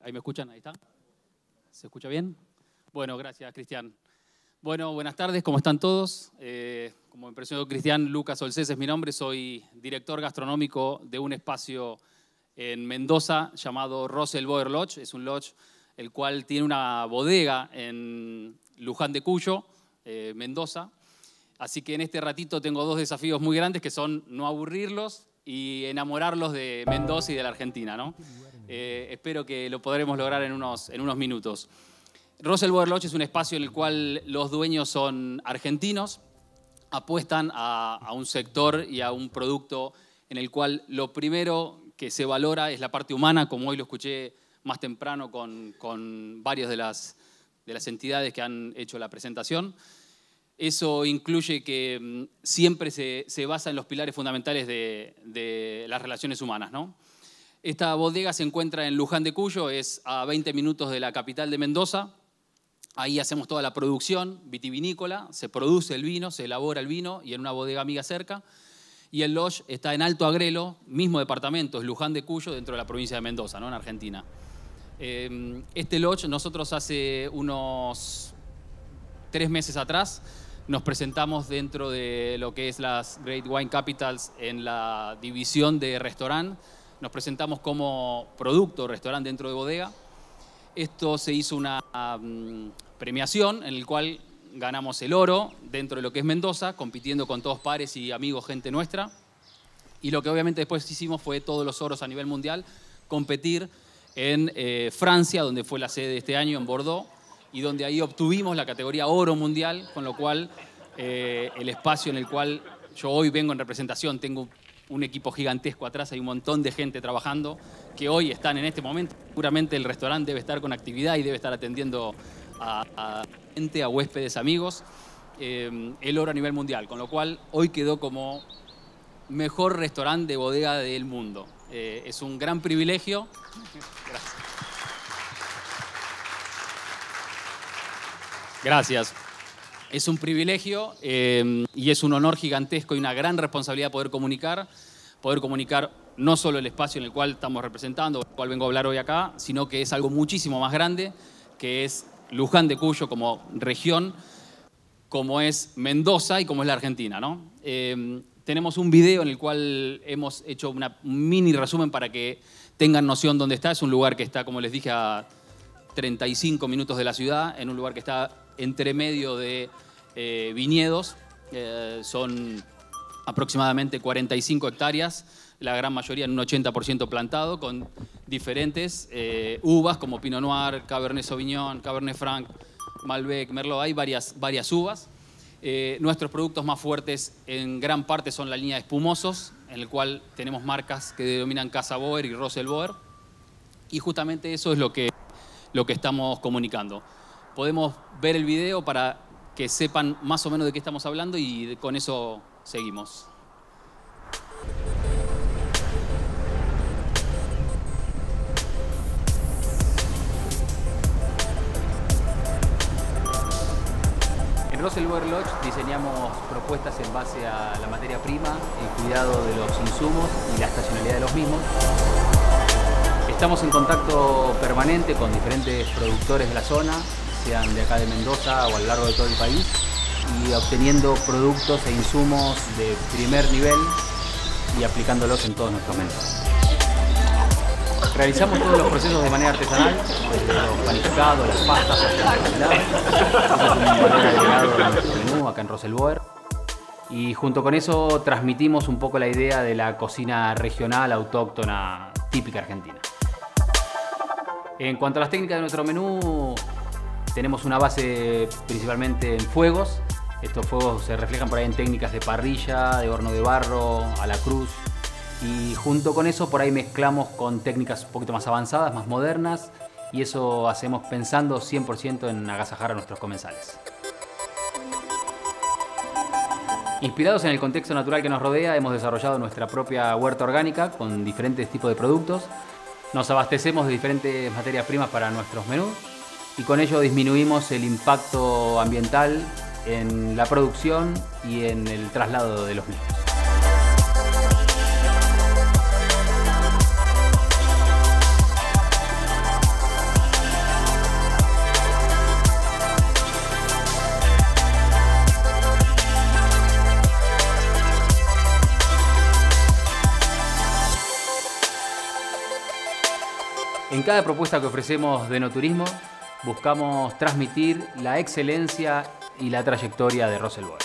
¿Ahí me escuchan? Ahí está. ¿Se escucha bien? Bueno, gracias, Cristian. Bueno, buenas tardes, ¿cómo están todos? Eh, como me presentó Cristian, Lucas Olcés es mi nombre, soy director gastronómico de un espacio en Mendoza llamado Russell Boer Lodge. Es un lodge el cual tiene una bodega en Luján de Cuyo, eh, Mendoza. Así que en este ratito tengo dos desafíos muy grandes que son no aburrirlos y enamorarlos de Mendoza y de la Argentina. ¿no? Eh, espero que lo podremos lograr en unos, en unos minutos. Russell Boer Lodge es un espacio en el cual los dueños son argentinos, apuestan a, un sector y a un producto en el cual lo primero que se valora es la parte humana, como hoy lo escuché más temprano con, varias de las, de las entidades que han hecho la presentación. Eso incluye que mm, siempre se, basa en los pilares fundamentales de las relaciones humanas. ¿no? Esta bodega se encuentra en Luján de Cuyo, es a 20 minutos de la capital de Mendoza. Ahí hacemos toda la producción vitivinícola, se produce el vino, se elabora el vino y en una bodega amiga cerca. Y el lodge está en Alto Agrelo, mismo departamento, es Luján de Cuyo, dentro de la provincia de Mendoza, ¿no? en Argentina. Eh, este lodge nosotros hace unos tres meses atrás nos presentamos dentro de lo que es las Great Wine Capitals en la división de restaurante. Nos presentamos como producto restaurante dentro de bodega. Esto se hizo una um, premiación en el cual ganamos el oro dentro de lo que es Mendoza, compitiendo con todos pares y amigos, gente nuestra. Y lo que obviamente después hicimos fue todos los oros a nivel mundial, competir en eh, Francia, donde fue la sede de este año, en Bordeaux, y donde ahí obtuvimos la categoría oro mundial, con lo cual eh, el espacio en el cual yo hoy vengo en representación, tengo un equipo gigantesco atrás, hay un montón de gente trabajando que hoy están en este momento. Seguramente el restaurante debe estar con actividad y debe estar atendiendo a, gente, a huéspedes, amigos, eh, el oro a nivel mundial, con lo cual hoy quedó como mejor restaurante de bodega del mundo. Eh, es un gran privilegio. Gracias. Gracias. Es un privilegio eh, y es un honor gigantesco y una gran responsabilidad poder comunicar, poder comunicar no solo el espacio en el cual estamos representando, el cual vengo a hablar hoy acá, sino que es algo muchísimo más grande, que es Luján de Cuyo como región, como es Mendoza y como es la Argentina. Eh, tenemos un video en el cual hemos hecho un mini resumen para que tengan noción dónde está. Es un lugar que está, como les dije, a 35 minutos de la ciudad, en un lugar que está entre medio de eh, viñedos. Eh, son aproximadamente 45 hectáreas, la gran mayoría en un 80% plantado, con diferentes eh, uvas como Pinot Noir, Cabernet Sauvignon, Cabernet Franc, Malbec, Merlot. Hay varias, varias uvas. Nuestros productos más fuertes en gran parte son la línea de espumosos, en el cual tenemos marcas que denominan Casa Boer y Russell Boer. Y justamente eso es lo que, lo que estamos comunicando. Podemos ver el video para que sepan más o menos de qué estamos hablando y con eso seguimos. En Russell Boer Lodge diseñamos propuestas en base a la materia prima, el cuidado de los insumos y la estacionalidad de los mismos. Estamos en contacto permanente con diferentes productores de la zona, de acá de Mendoza o a lo largo de todo el país, y obteniendo productos e insumos de primer nivel y aplicándolos en todos nuestros menús. Realizamos todos los procesos de manera artesanal, desde los panificados, las pastas, hasta nuestro menú acá en Roselboer. Y junto con eso transmitimos un poco la idea de la cocina regional, autóctona, típica argentina. En cuanto a las técnicas de nuestro menú, tenemos una base principalmente en fuegos. Estos fuegos se reflejan por ahí en técnicas de parrilla, de horno de barro, a la cruz. Y junto con eso por ahí mezclamos con técnicas un poquito más avanzadas, más modernas. Y eso hacemos pensando 100% en agasajar a nuestros comensales. Inspirados en el contexto natural que nos rodea, hemos desarrollado nuestra propia huerta orgánica con diferentes tipos de productos. Nos abastecemos de diferentes materias primas para nuestros menús y con ello disminuimos el impacto ambiental en la producción y en el traslado de los mismos. En cada propuesta que ofrecemos de no turismo, buscamos transmitir la excelencia y la trayectoria de Roselboy.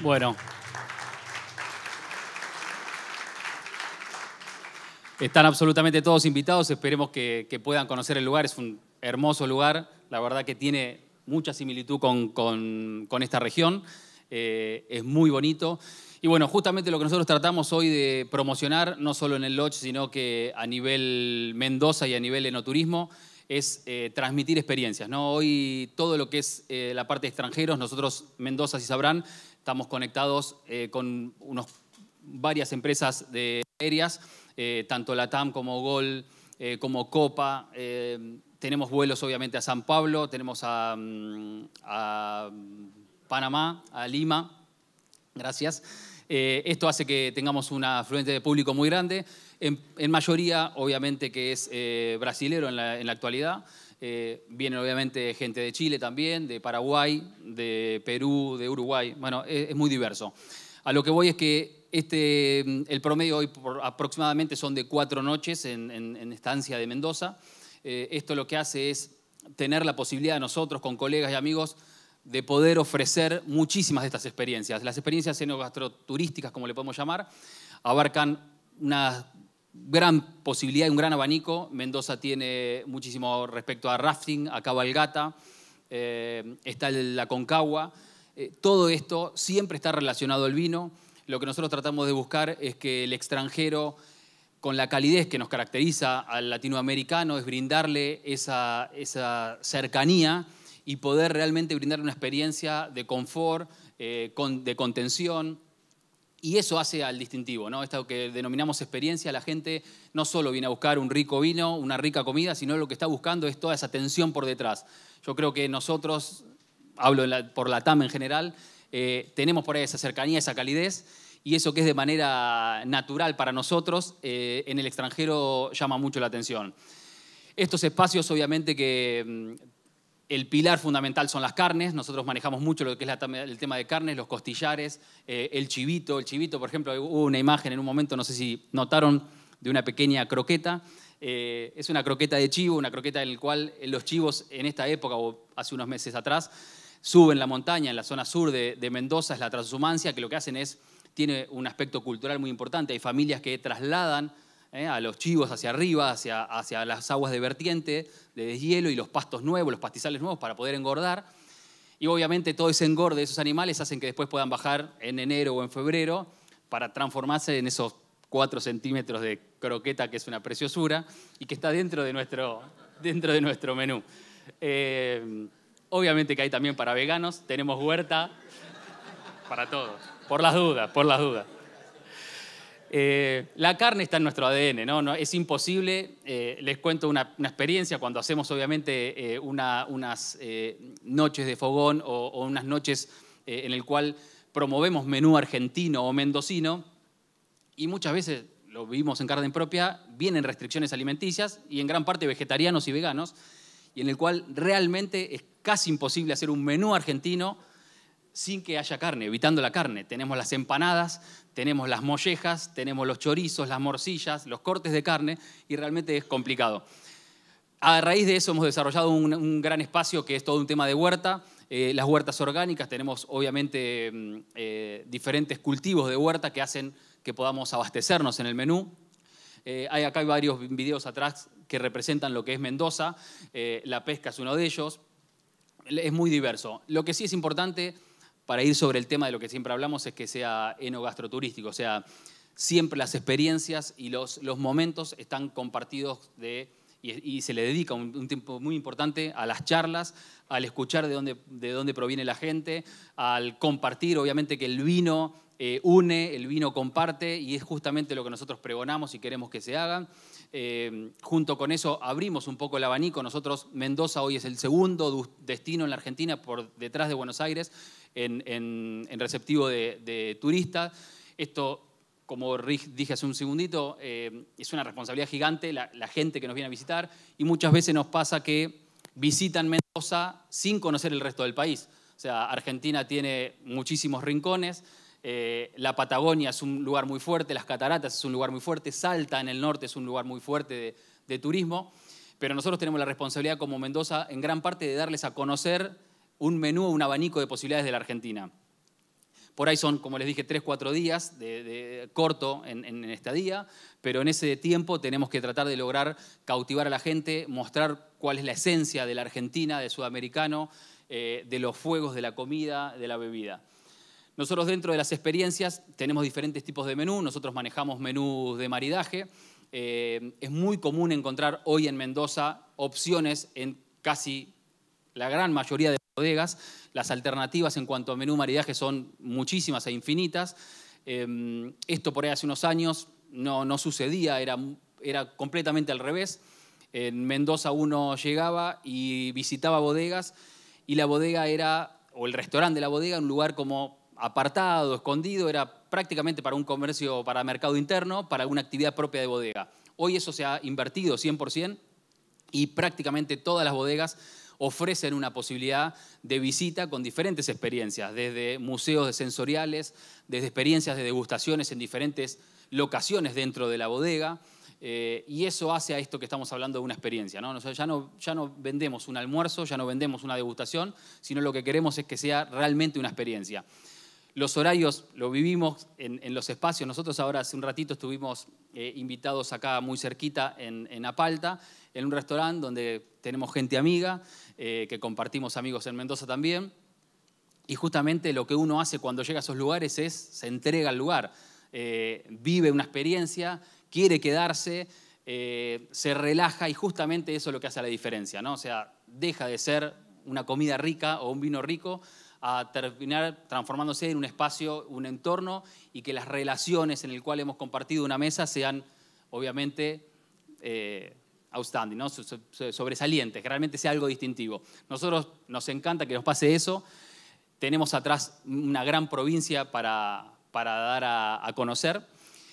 Bueno, Están absolutamente todos invitados, esperemos que, puedan conocer el lugar, es un hermoso lugar, la verdad que tiene mucha similitud con, esta región, eh, es muy bonito. Y bueno, justamente lo que nosotros tratamos hoy de promocionar, no solo en el Lodge, sino que a nivel Mendoza y a nivel enoturismo, es eh, transmitir experiencias. ¿no? Hoy todo lo que es eh, la parte de extranjeros, nosotros, Mendoza, si sabrán, estamos conectados con unos, varias empresas de aéreas eh, tanto la TAM como Gol, eh, como Copa. Eh, tenemos vuelos obviamente a San Pablo, tenemos a, mm, Panamá, a Lima. Gracias. esto hace que tengamos una afluente de público muy grande, en, mayoría obviamente que es brasilero en la, actualidad. vienen obviamente gente de Chile también, de Paraguay, de Perú, de Uruguay. Bueno, es muy diverso. A lo que voy es que este, el promedio hoy aproximadamente son de cuatro noches en, estancia de Mendoza. Eh, esto lo que hace es tener la posibilidad de nosotros, con colegas y amigos, de poder ofrecer muchísimas de estas experiencias. Las experiencias enogastroturísticas, como le podemos llamar, abarcan una gran posibilidad y un gran abanico. Mendoza tiene muchísimo respecto a rafting, a cabalgata, eh, está la concagua. Eh, todo esto siempre está relacionado al vino lo que nosotros tratamos de buscar es que el extranjero, con la calidez que nos caracteriza al latinoamericano, es brindarle esa, cercanía y poder realmente brindarle una experiencia de confort, eh, de contención, y eso hace al distintivo, ¿no? Esto que denominamos experiencia, la gente no solo viene a buscar un rico vino, una rica comida, sino lo que está buscando es toda esa atención por detrás. Yo creo que nosotros, hablo por la TAM en general, eh, tenemos por ahí esa cercanía, esa calidez, y eso que es de manera natural para nosotros, eh, en el extranjero llama mucho la atención. Estos espacios, obviamente que mm, el pilar fundamental son las carnes, nosotros manejamos mucho lo que es el tema de carnes, los costillares, eh, el chivito, el chivito, por ejemplo, hubo una imagen en un momento, no sé si notaron, de una pequeña croqueta, es una croqueta de chivo, una croqueta en la cual los chivos en esta época o hace unos meses atrás suben la montaña en la zona sur de, Mendoza, es la transhumancia, que lo que hacen es, tiene un aspecto cultural muy importante, hay familias que trasladan eh, a los chivos hacia arriba, hacia, hacia las aguas de vertiente, de deshielo y los pastos nuevos, los pastizales nuevos para poder engordar. Y obviamente todo ese engorde de esos animales hacen que después puedan bajar en enero o en febrero para transformarse en esos 4 centímetros de croqueta, que es una preciosura, y que está dentro de nuestro, dentro de nuestro menú. Eh, Obviamente que hay también para veganos, tenemos huerta para todos, por las dudas, por las dudas. Eh, la carne está en nuestro ADN, ¿no? es imposible. Eh, les cuento una, experiencia cuando hacemos, obviamente, eh, unas noches de fogón o, unas noches en el cual promovemos menú argentino o mendocino y muchas veces lo vimos en carne propia, vienen restricciones alimenticias y en gran parte vegetarianos y veganos, y en el cual realmente es casi imposible hacer un menú argentino sin que haya carne, evitando la carne. Tenemos las empanadas, tenemos las mollejas, tenemos los chorizos, las morcillas, los cortes de carne y realmente es complicado. A raíz de eso hemos desarrollado un, gran espacio que es todo un tema de huerta, eh, las huertas orgánicas, tenemos obviamente mm, eh, diferentes cultivos de huerta que hacen que podamos abastecernos en el menú. Eh, hay acá varios videos atrás que representan lo que es Mendoza, la pesca es uno de ellos, es muy diverso. Lo que sí es importante para ir sobre el tema de lo que siempre hablamos es que sea enogastroturístico, o sea, siempre las experiencias y los, los momentos están compartidos de, y, se le dedica un, tiempo muy importante a las charlas, al escuchar de dónde, de dónde proviene la gente, al compartir, obviamente que el vino eh, une, el vino comparte y es justamente lo que nosotros pregonamos y queremos que se hagan. Eh, junto con eso abrimos un poco el abanico. Nosotros, Mendoza hoy es el segundo destino en la Argentina por detrás de Buenos Aires en, receptivo de, turistas. Esto como dije hace un segundito, eh, es una responsabilidad gigante la, gente que nos viene a visitar y muchas veces nos pasa que visitan Mendoza sin conocer el resto del país. O sea, Argentina tiene muchísimos rincones, eh, la Patagonia es un lugar muy fuerte, las cataratas es un lugar muy fuerte, Salta en el norte es un lugar muy fuerte de, turismo, pero nosotros tenemos la responsabilidad como Mendoza en gran parte de darles a conocer un menú, un abanico de posibilidades de la Argentina. Por ahí son, como les dije, tres, cuatro días de, corto en, en, estadía, pero en ese tiempo tenemos que tratar de lograr cautivar a la gente, mostrar cuál es la esencia de la Argentina, del sudamericano, eh, de los fuegos, de la comida, de la bebida. Nosotros dentro de las experiencias tenemos diferentes tipos de menú, nosotros manejamos menús de maridaje. Eh, es muy común encontrar hoy en Mendoza opciones en casi la gran mayoría de bodegas. Las alternativas en cuanto a menú maridaje son muchísimas e infinitas. Eh, esto por ahí hace unos años no, no sucedía, era, era completamente al revés. En Mendoza uno llegaba y visitaba bodegas y la bodega era, o el restaurante de la bodega, un lugar como apartado, escondido, era prácticamente para un comercio, para mercado interno, para alguna actividad propia de bodega. Hoy eso se ha invertido 100% y prácticamente todas las bodegas ofrecen una posibilidad de visita con diferentes experiencias, desde museos de sensoriales, desde experiencias de degustaciones en diferentes locaciones dentro de la bodega. Eh, y eso hace a esto que estamos hablando de una experiencia. ¿no? ya, no, ya no vendemos un almuerzo, ya no vendemos una degustación, sino lo que queremos es que sea realmente una experiencia. Los horarios lo vivimos en, los espacios. Nosotros ahora hace un ratito estuvimos eh, invitados acá muy cerquita en, Apalta, en un restaurante donde tenemos gente amiga, eh, que compartimos amigos en Mendoza también. Y justamente lo que uno hace cuando llega a esos lugares es se entrega al lugar, eh, vive una experiencia, quiere quedarse, se relaja y justamente eso es lo que hace la diferencia. ¿no? O sea, deja de ser una comida rica o un vino rico a terminar transformándose en un espacio, un entorno y que las relaciones en el cual hemos compartido una mesa sean obviamente eh, outstanding, ¿no? sobresalientes, que realmente sea algo distintivo. Nosotros nos encanta que nos pase eso. Tenemos atrás una gran provincia para, para dar a, conocer.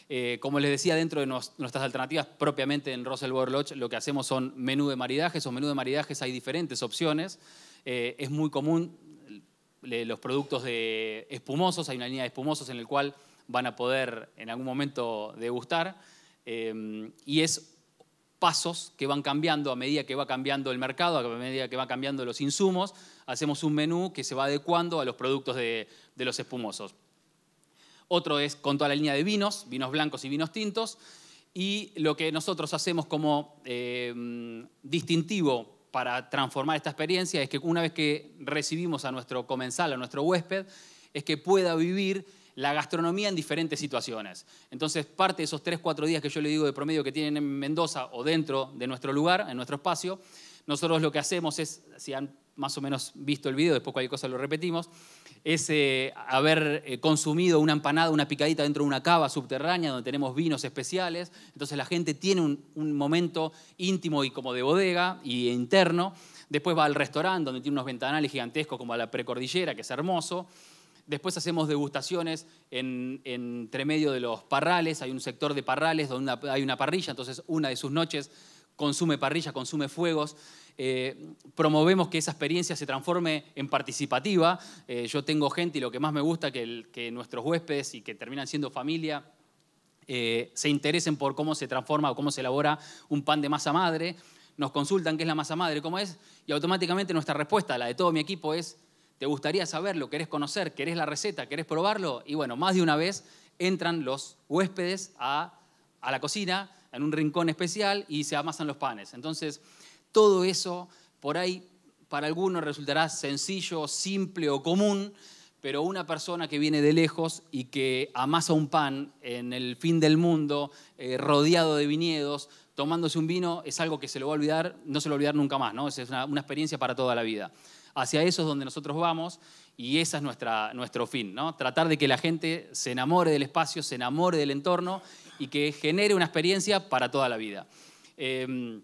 Eh, como les decía, dentro de nuestras alternativas propiamente en Russell Lodge, lo que hacemos son menú de maridajes. O menú de maridajes hay diferentes opciones. Eh, es muy común los productos de espumosos, hay una línea de espumosos en el cual van a poder en algún momento degustar, eh, y es pasos que van cambiando a medida que va cambiando el mercado, a medida que va cambiando los insumos, hacemos un menú que se va adecuando a los productos de, los espumosos. Otro es con toda la línea de vinos, vinos blancos y vinos tintos, y lo que nosotros hacemos como eh, distintivo para transformar esta experiencia es que una vez que recibimos a nuestro comensal, a nuestro huésped, es que pueda vivir la gastronomía en diferentes situaciones. Entonces, parte de esos 3, 4 días que yo le digo de promedio que tienen en Mendoza o dentro de nuestro lugar, en nuestro espacio, nosotros lo que hacemos es, si han más o menos visto el video, después cualquier cosa lo repetimos, es eh, haber eh, consumido una empanada, una picadita dentro de una cava subterránea donde tenemos vinos especiales. Entonces la gente tiene un, momento íntimo y como de bodega y interno. Después va al restaurante donde tiene unos ventanales gigantescos como a la precordillera, que es hermoso. Después hacemos degustaciones en, entre medio de los parrales. Hay un sector de parrales donde hay una parrilla, entonces una de sus noches consume parrilla, consume fuegos. Eh, promovemos que esa experiencia se transforme en participativa. Eh, yo tengo gente y lo que más me gusta que, que nuestros huéspedes y que terminan siendo familia eh, se interesen por cómo se transforma o cómo se elabora un pan de masa madre. Nos consultan qué es la masa madre, cómo es, y automáticamente nuestra respuesta, la de todo mi equipo, es, ¿te gustaría saberlo? ¿Querés conocer? ¿Querés la receta? ¿Querés probarlo? Y bueno, más de una vez entran los huéspedes a, a la cocina, en un rincón especial, y se amasan los panes. Entonces, todo eso por ahí para algunos resultará sencillo, simple o común, pero una persona que viene de lejos y que amasa un pan en el fin del mundo, eh, rodeado de viñedos, tomándose un vino, es algo que se lo va a olvidar, no se lo va a olvidar nunca más, ¿no? Es una, experiencia para toda la vida. Hacia eso es donde nosotros vamos y ese es nuestro fin, ¿no? Tratar de que la gente se enamore del espacio, se enamore del entorno y que genere una experiencia para toda la vida. Em,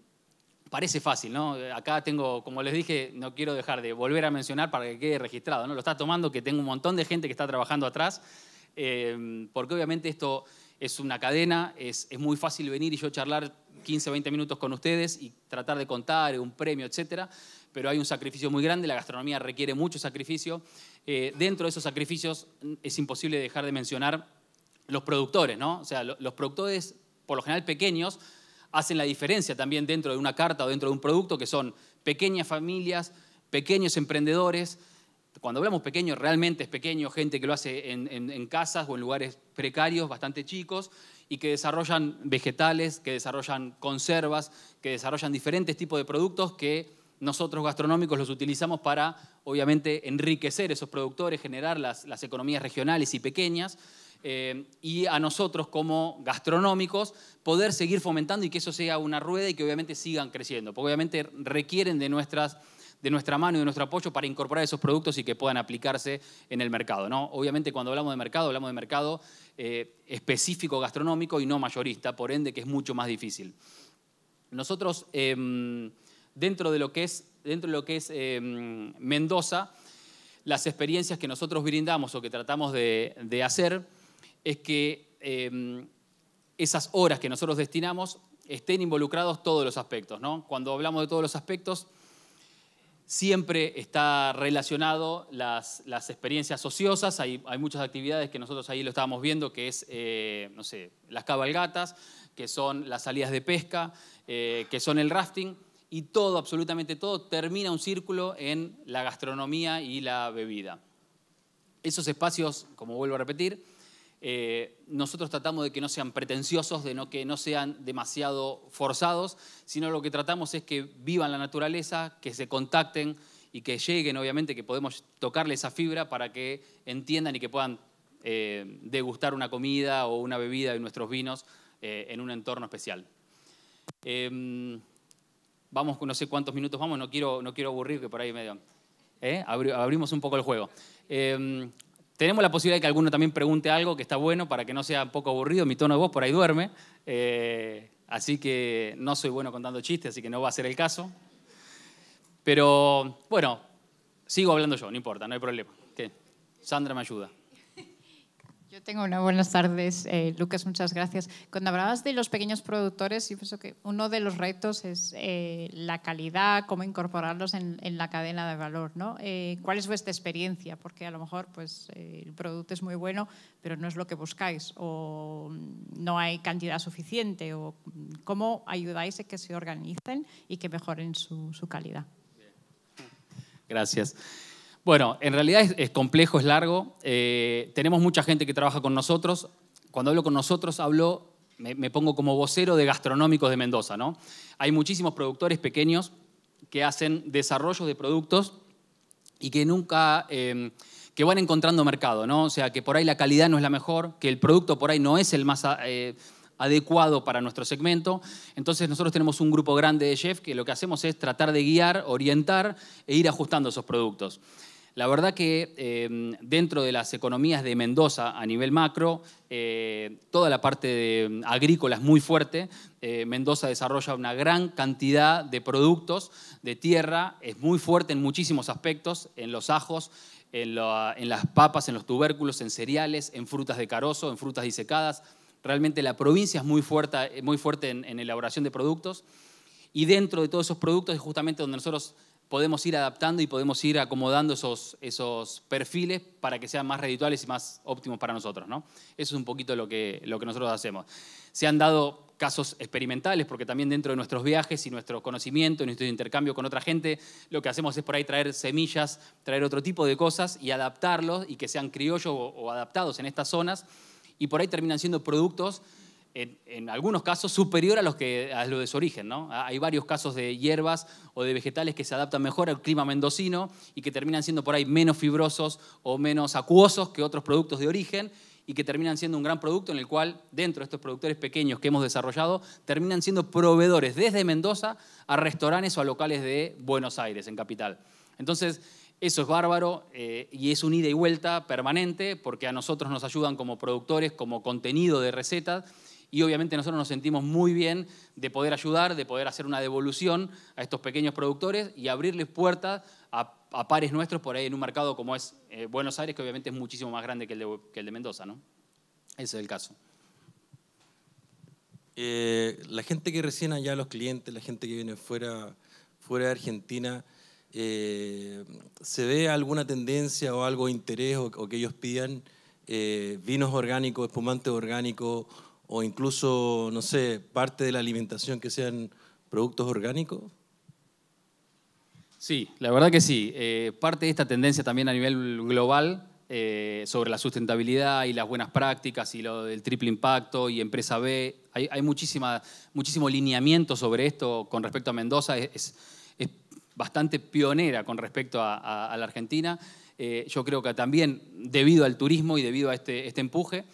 parece fácil, ¿no? Acá tengo, como les dije, no quiero dejar de volver a mencionar para que quede registrado, ¿no? Lo está tomando que tengo un montón de gente que está trabajando atrás, eh, porque obviamente esto es una cadena, es, es muy fácil venir y yo charlar 15, 20 minutos con ustedes y tratar de contar un premio, etcétera, pero hay un sacrificio muy grande, la gastronomía requiere mucho sacrificio. Eh, dentro de esos sacrificios mm, es imposible dejar de mencionar los productores, ¿no? O sea, los productores, por lo general pequeños, hacen la diferencia también dentro de una carta o dentro de un producto, que son pequeñas familias, pequeños emprendedores. Cuando hablamos pequeños, realmente es pequeño, gente que lo hace en, casas o en lugares precarios, bastante chicos, y que desarrollan vegetales, que desarrollan conservas, que desarrollan diferentes tipos de productos que nosotros gastronómicos los utilizamos para, obviamente, enriquecer esos productores, generar las, las economías regionales y pequeñas. Eh, y a nosotros como gastronómicos poder seguir fomentando y que eso sea una rueda y que obviamente sigan creciendo, porque obviamente requieren de, nuestras, de nuestra mano y de nuestro apoyo para incorporar esos productos y que puedan aplicarse en el mercado. ¿no? Obviamente cuando hablamos de mercado, hablamos de mercado eh, específico gastronómico y no mayorista, por ende que es mucho más difícil. Nosotros, em, dentro de lo que es, dentro de lo que es em, Mendoza, las experiencias que nosotros brindamos o que tratamos de, de hacer, es que em, esas horas que nosotros destinamos estén involucrados todos los aspectos. ¿no? Cuando hablamos de todos los aspectos, siempre está relacionado las, las experiencias ociosas, hay, hay, muchas actividades que nosotros ahí lo estábamos viendo, que es, eh, no sé, las cabalgatas, que son las salidas de pesca, eh, que son el rafting, y todo, absolutamente todo, termina un círculo en la gastronomía y la bebida. Esos espacios, como vuelvo a repetir, eh, nosotros tratamos de que no sean pretenciosos, de que no sean demasiado forzados, sino lo que tratamos es que vivan la naturaleza, que se contacten y que lleguen, obviamente, que podemos tocarle esa fibra para que entiendan y que puedan eh, degustar una comida o una bebida de nuestros vinos eh, en un entorno especial. Em, vamos, no sé cuántos minutos vamos, no quiero, no quiero aburrir, que por ahí medio... abrimos un poco el juego. Em, tenemos la posibilidad de que alguno también pregunte algo que está bueno para que no sea un poco aburrido. Mi tono de voz por ahí duerme. Eh, así que no soy bueno contando chistes, así que no va a ser el caso. Pero bueno, sigo hablando yo, no importa, no hay problema. Sandra me ayuda. Yo tengo una buenas tardes, eh, Lucas, muchas gracias. Cuando hablabas de los pequeños productores, yo pienso que uno de los retos es eh, la calidad, cómo incorporarlos en, la cadena de valor. ¿no? Eh, ¿Cuál es vuestra experiencia? Porque a lo mejor pues, el producto es muy bueno, pero no es lo que buscáis, o no hay cantidad suficiente, o cómo ayudáis a que se organicen y que mejoren su, su calidad. Gracias. Bueno, en realidad es, complejo, es largo. Eh, tenemos mucha gente que trabaja con nosotros. Cuando hablo con nosotros, hablo, me, pongo como vocero de gastronómicos de Mendoza. ¿no? Hay muchísimos productores pequeños que hacen desarrollos de productos y que nunca, em, que van encontrando mercado, ¿no? O sea, que por ahí la calidad no es la mejor, que el producto por ahí no es el más eh, adecuado para nuestro segmento. Entonces nosotros tenemos un grupo grande de chefs que lo que hacemos es tratar de guiar, orientar e ir ajustando esos productos. La verdad que em, dentro de las economías de Mendoza a nivel macro, eh, toda la parte agrícola es muy fuerte. Eh, Mendoza desarrolla una gran cantidad de productos de tierra, es muy fuerte en muchísimos aspectos, en los ajos, en, las papas, en los tubérculos, en cereales, en frutas de carozo, en frutas disecadas. Realmente la provincia es muy fuerte, muy fuerte en elaboración de productos. Y dentro de todos esos productos es justamente donde nosotros podemos ir adaptando y podemos ir acomodando esos, esos perfiles para que sean más redituales y más óptimos para nosotros. ¿no? Eso es un poquito lo que, lo que nosotros hacemos. Se han dado casos experimentales, porque también dentro de nuestros viajes y nuestro conocimiento nuestro intercambio con otra gente, lo que hacemos es por ahí traer semillas, traer otro tipo de cosas y adaptarlos y que sean criollos o adaptados en estas zonas, y por ahí terminan siendo productos en, algunos casos superior a los, que, a de su origen. ¿no? Hay varios casos de hierbas o de vegetales que se adaptan mejor al clima mendocino y que terminan siendo por ahí menos fibrosos o menos acuosos que otros productos de origen y que terminan siendo un gran producto en el cual dentro de estos productores pequeños que hemos desarrollado terminan siendo proveedores desde Mendoza a restaurantes o a locales de Buenos Aires, en capital. Entonces, eso es bárbaro eh, y es un ida y vuelta permanente porque a nosotros nos ayudan como productores, como contenido de recetas y obviamente nosotros nos sentimos muy bien de poder ayudar, de poder hacer una devolución a estos pequeños productores y abrirles puertas a, pares nuestros por ahí en un mercado como es eh, Buenos Aires, que obviamente es muchísimo más grande que el de, Mendoza. ¿no? Ese es el caso. Eh, la gente que recién allá, los clientes, la gente que viene fuera, fuera de Argentina, eh, ¿se ve alguna tendencia o algo de interés o, que ellos pidan vinos orgánicos, espumantes orgánicos o incluso, no sé, parte de la alimentación que sean productos orgánicos? Sí, la verdad que sí. parte de esta tendencia también a nivel global eh, sobre la sustentabilidad y las buenas prácticas y lo del triple impacto y empresa B. Hay, muchísima, muchísimo lineamiento sobre esto con respecto a Mendoza. Es, bastante pionera con respecto a, la Argentina. Eh, yo creo que también debido al turismo y debido a este, este empuje.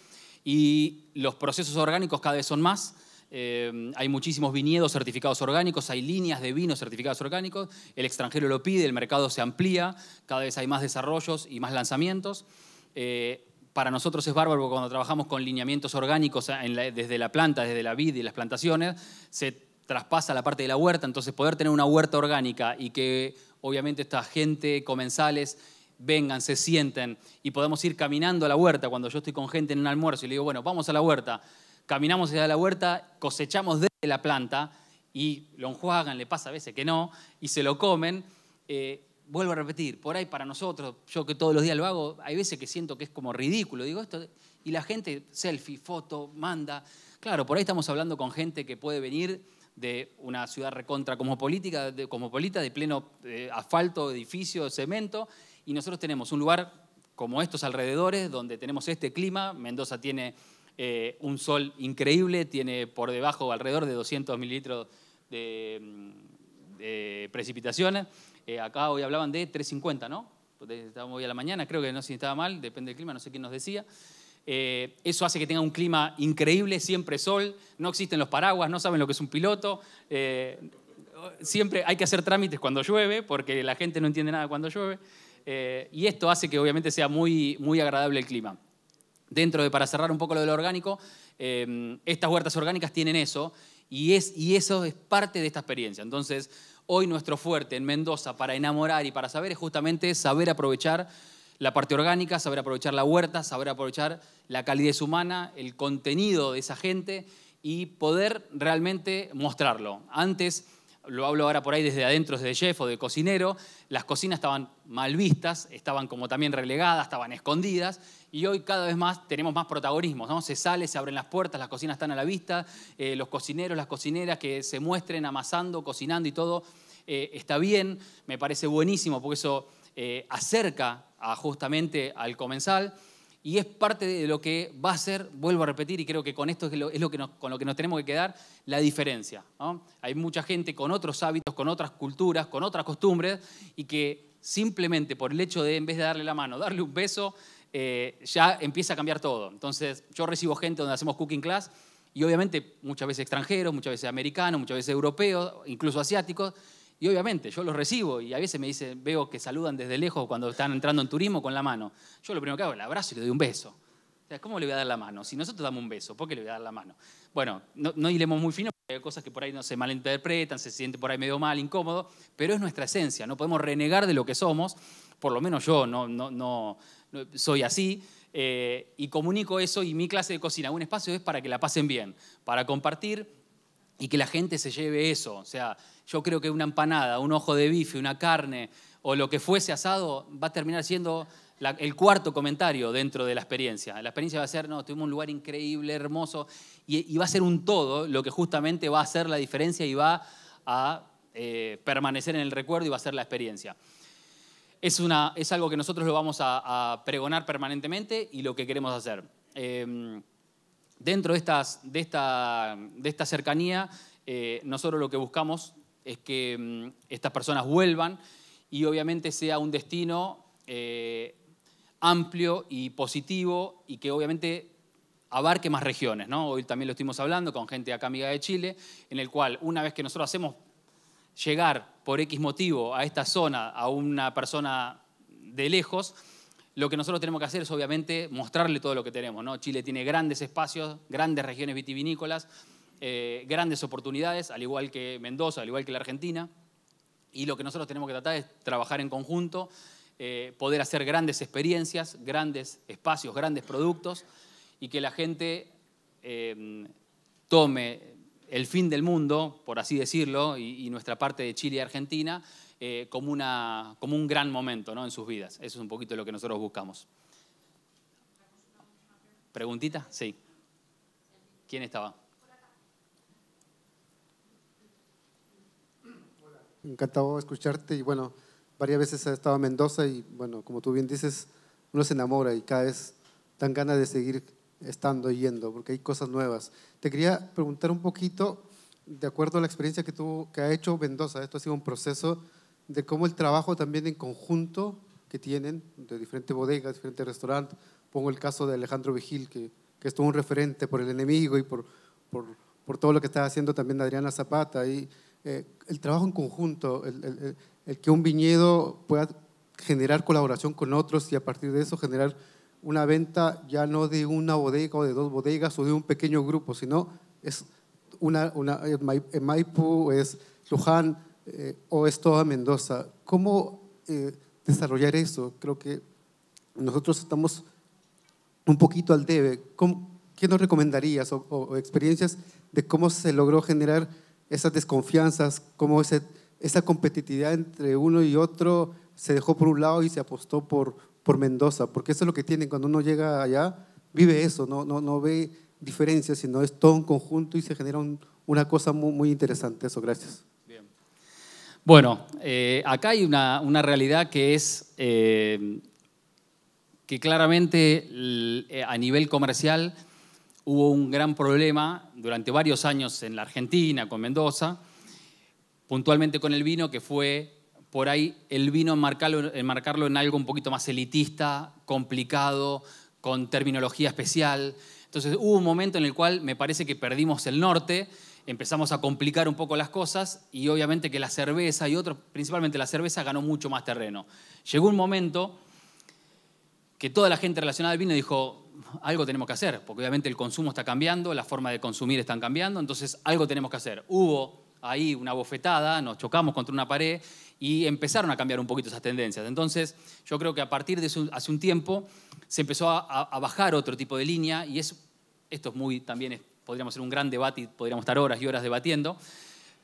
Y los procesos orgánicos cada vez son más. Eh, hay muchísimos viñedos certificados orgánicos, hay líneas de vinos certificados orgánicos, el extranjero lo pide, el mercado se amplía, cada vez hay más desarrollos y más lanzamientos. Eh, para nosotros es bárbaro cuando trabajamos con lineamientos orgánicos desde la planta, desde la vid y las plantaciones, se traspasa la parte de la huerta, entonces poder tener una huerta orgánica y que obviamente esta gente, comensales, vengan, se sienten y podemos ir caminando a la huerta. Cuando yo estoy con gente en un almuerzo y le digo, bueno, vamos a la huerta, caminamos hacia la huerta, cosechamos de la planta y lo enjuagan, le pasa a veces que no, y se lo comen. Eh, vuelvo a repetir, por ahí para nosotros, yo que todos los días lo hago, hay veces que siento que es como ridículo, digo esto, y la gente, selfie, foto, manda. Claro, por ahí estamos hablando con gente que puede venir de una ciudad recontra cosmopolita, de, cosmopolita, de pleno eh, asfalto, edificio, cemento, y nosotros tenemos un lugar como estos alrededores, donde tenemos este clima, Mendoza tiene eh, un sol increíble, tiene por debajo alrededor de 200 mililitros de, mm, precipitaciones. Eh, acá hoy hablaban de 350, ¿no? Estábamos hoy a la mañana, creo que no sé si estaba mal, depende del clima, no sé quién nos decía. Eh, eso hace que tenga un clima increíble, siempre sol, no existen los paraguas, no saben lo que es un piloto. siempre hay que hacer trámites cuando llueve, porque la gente no entiende nada cuando llueve. Y esto hace que obviamente sea muy, muy agradable el clima dentro de, para cerrar un poco lo de lo orgánico, eh, estas huertas orgánicas tienen eso y, es, y eso es parte de esta experiencia. Entonces, hoy nuestro fuerte en Mendoza para enamorar y para saber es justamente saber aprovechar la parte orgánica, saber aprovechar la huerta, saber aprovechar la calidez humana, el contenido de esa gente y poder realmente mostrarlo. Antes lo hablo ahora por ahí desde adentro, desde chef o de cocinero, las cocinas estaban mal vistas, estaban como también relegadas, estaban escondidas, y hoy cada vez más tenemos más protagonismo, ¿no? Se sale, se abren las puertas, las cocinas están a la vista, eh, los cocineros, las cocineras que se muestren amasando, cocinando y todo, eh, está bien, me parece buenísimo, porque eso eh, acerca justamente al comensal y es parte de lo que va a ser, vuelvo a repetir, y creo que con esto es lo, que con lo que nos tenemos que quedar, la diferencia. Hay mucha gente con otros hábitos, con otras culturas, con otras costumbres, y que simplemente por el hecho de, en vez de darle la mano, darle un beso, eh, ya empieza a cambiar todo. Entonces, yo recibo gente donde hacemos cooking class, y obviamente muchas veces extranjeros, muchas veces americanos, muchas veces europeos, incluso asiáticos, y obviamente yo los recibo y a veces me dicen, veo que saludan desde lejos cuando están entrando en turismo con la mano. Yo lo primero que hago es el abrazo y le doy un beso. ¿cómo le voy a dar la mano? Si nosotros damos un beso, ¿por qué le voy a dar la mano? Bueno, no, no iremos muy fino porque hay cosas que por ahí no se malinterpretan, se siente por ahí medio mal, incómodo, pero es nuestra esencia, no podemos renegar de lo que somos, por lo menos yo no, no, no soy así. Eh, y comunico eso y mi clase de cocina, un espacio es para que la pasen bien, para compartir y que la gente se lleve eso. O sea, yo creo que una empanada, un ojo de bife, una carne o lo que fuese asado va a terminar siendo el cuarto comentario dentro de la experiencia. La experiencia va a ser, no, tuvimos un lugar increíble, hermoso, y, va a ser un todo lo que justamente va a hacer la diferencia y va a eh, permanecer en el recuerdo y va a ser la experiencia. Es, una, es algo que nosotros lo vamos a, pregonar permanentemente y lo que queremos hacer. Em, dentro de, estas, de, esta, de esta cercanía, eh, nosotros lo que buscamos es que mm, estas personas vuelvan y obviamente sea un destino eh, amplio y positivo y que obviamente abarque más regiones. ¿no? Hoy también lo estuvimos hablando con gente acá amiga de Chile, en el cual una vez que nosotros hacemos llegar por X motivo a esta zona a una persona de lejos, lo que nosotros tenemos que hacer es obviamente mostrarle todo lo que tenemos. ¿no? Chile tiene grandes espacios, grandes regiones vitivinícolas, eh, grandes oportunidades, al igual que Mendoza, al igual que la Argentina. Y lo que nosotros tenemos que tratar es trabajar en conjunto, eh, poder hacer grandes experiencias, grandes espacios, grandes productos y que la gente eh, tome el fin del mundo, por así decirlo, y, nuestra parte de Chile y Argentina eh, como, una, como un gran momento ¿no? en sus vidas. Eso es un poquito lo que nosotros buscamos. ¿Preguntita? Sí. ¿Quién estaba? Encantado escucharte y bueno, varias veces he estado en Mendoza y bueno, como tú bien dices, uno se enamora y cada vez dan ganas de seguir estando y yendo porque hay cosas nuevas. Te quería preguntar un poquito, de acuerdo a la experiencia que, tú, que ha hecho Mendoza, esto ha sido un proceso de cómo el trabajo también en conjunto que tienen de diferentes bodegas, diferentes restaurantes. Pongo el caso de Alejandro Vigil, que, que es un referente por el enemigo y por, por, por todo lo que está haciendo también Adriana Zapata. Y eh, el trabajo en conjunto, el, el, que un viñedo pueda generar colaboración con otros y a partir de eso generar una venta ya no de una bodega o de dos bodegas o de un pequeño grupo, sino es una, una Maipú, es Luján eh, o es toda Mendoza. ¿Cómo eh, desarrollar eso? Creo que nosotros estamos un poquito al debe. ¿Qué nos recomendarías o experiencias de cómo se logró generar esas desconfianzas, cómo esa competitividad entre uno y otro se dejó por un lado y se apostó por, Mendoza, porque eso es lo que tiene cuando uno llega allá, vive eso, no ve diferencias, sino es todo un conjunto y se genera una cosa muy, muy interesante. Eso, gracias. Bueno, eh, acá hay una, una, realidad que es eh, que claramente eh, a nivel comercial hubo un gran problema durante varios años en la Argentina, con Mendoza, puntualmente con el vino, que fue por ahí el vino enmarcarlo, enmarcarlo en algo un poquito más elitista, complicado, con terminología especial. Entonces hubo un momento en el cual me parece que perdimos el norte, empezamos a complicar un poco las cosas y obviamente que la cerveza y otros, principalmente la cerveza, ganó mucho más terreno. Llegó un momento que toda la gente relacionada al vino dijo, algo tenemos que hacer, porque obviamente el consumo está cambiando, la forma de consumir están cambiando, entonces algo tenemos que hacer. Hubo ahí una bofetada, nos chocamos contra una pared y empezaron a cambiar un poquito esas tendencias. Entonces yo creo que a partir de hace un tiempo se empezó a, bajar otro tipo de línea y es, esto es muy, también podríamos hacer un gran debate y podríamos estar horas y horas debatiendo,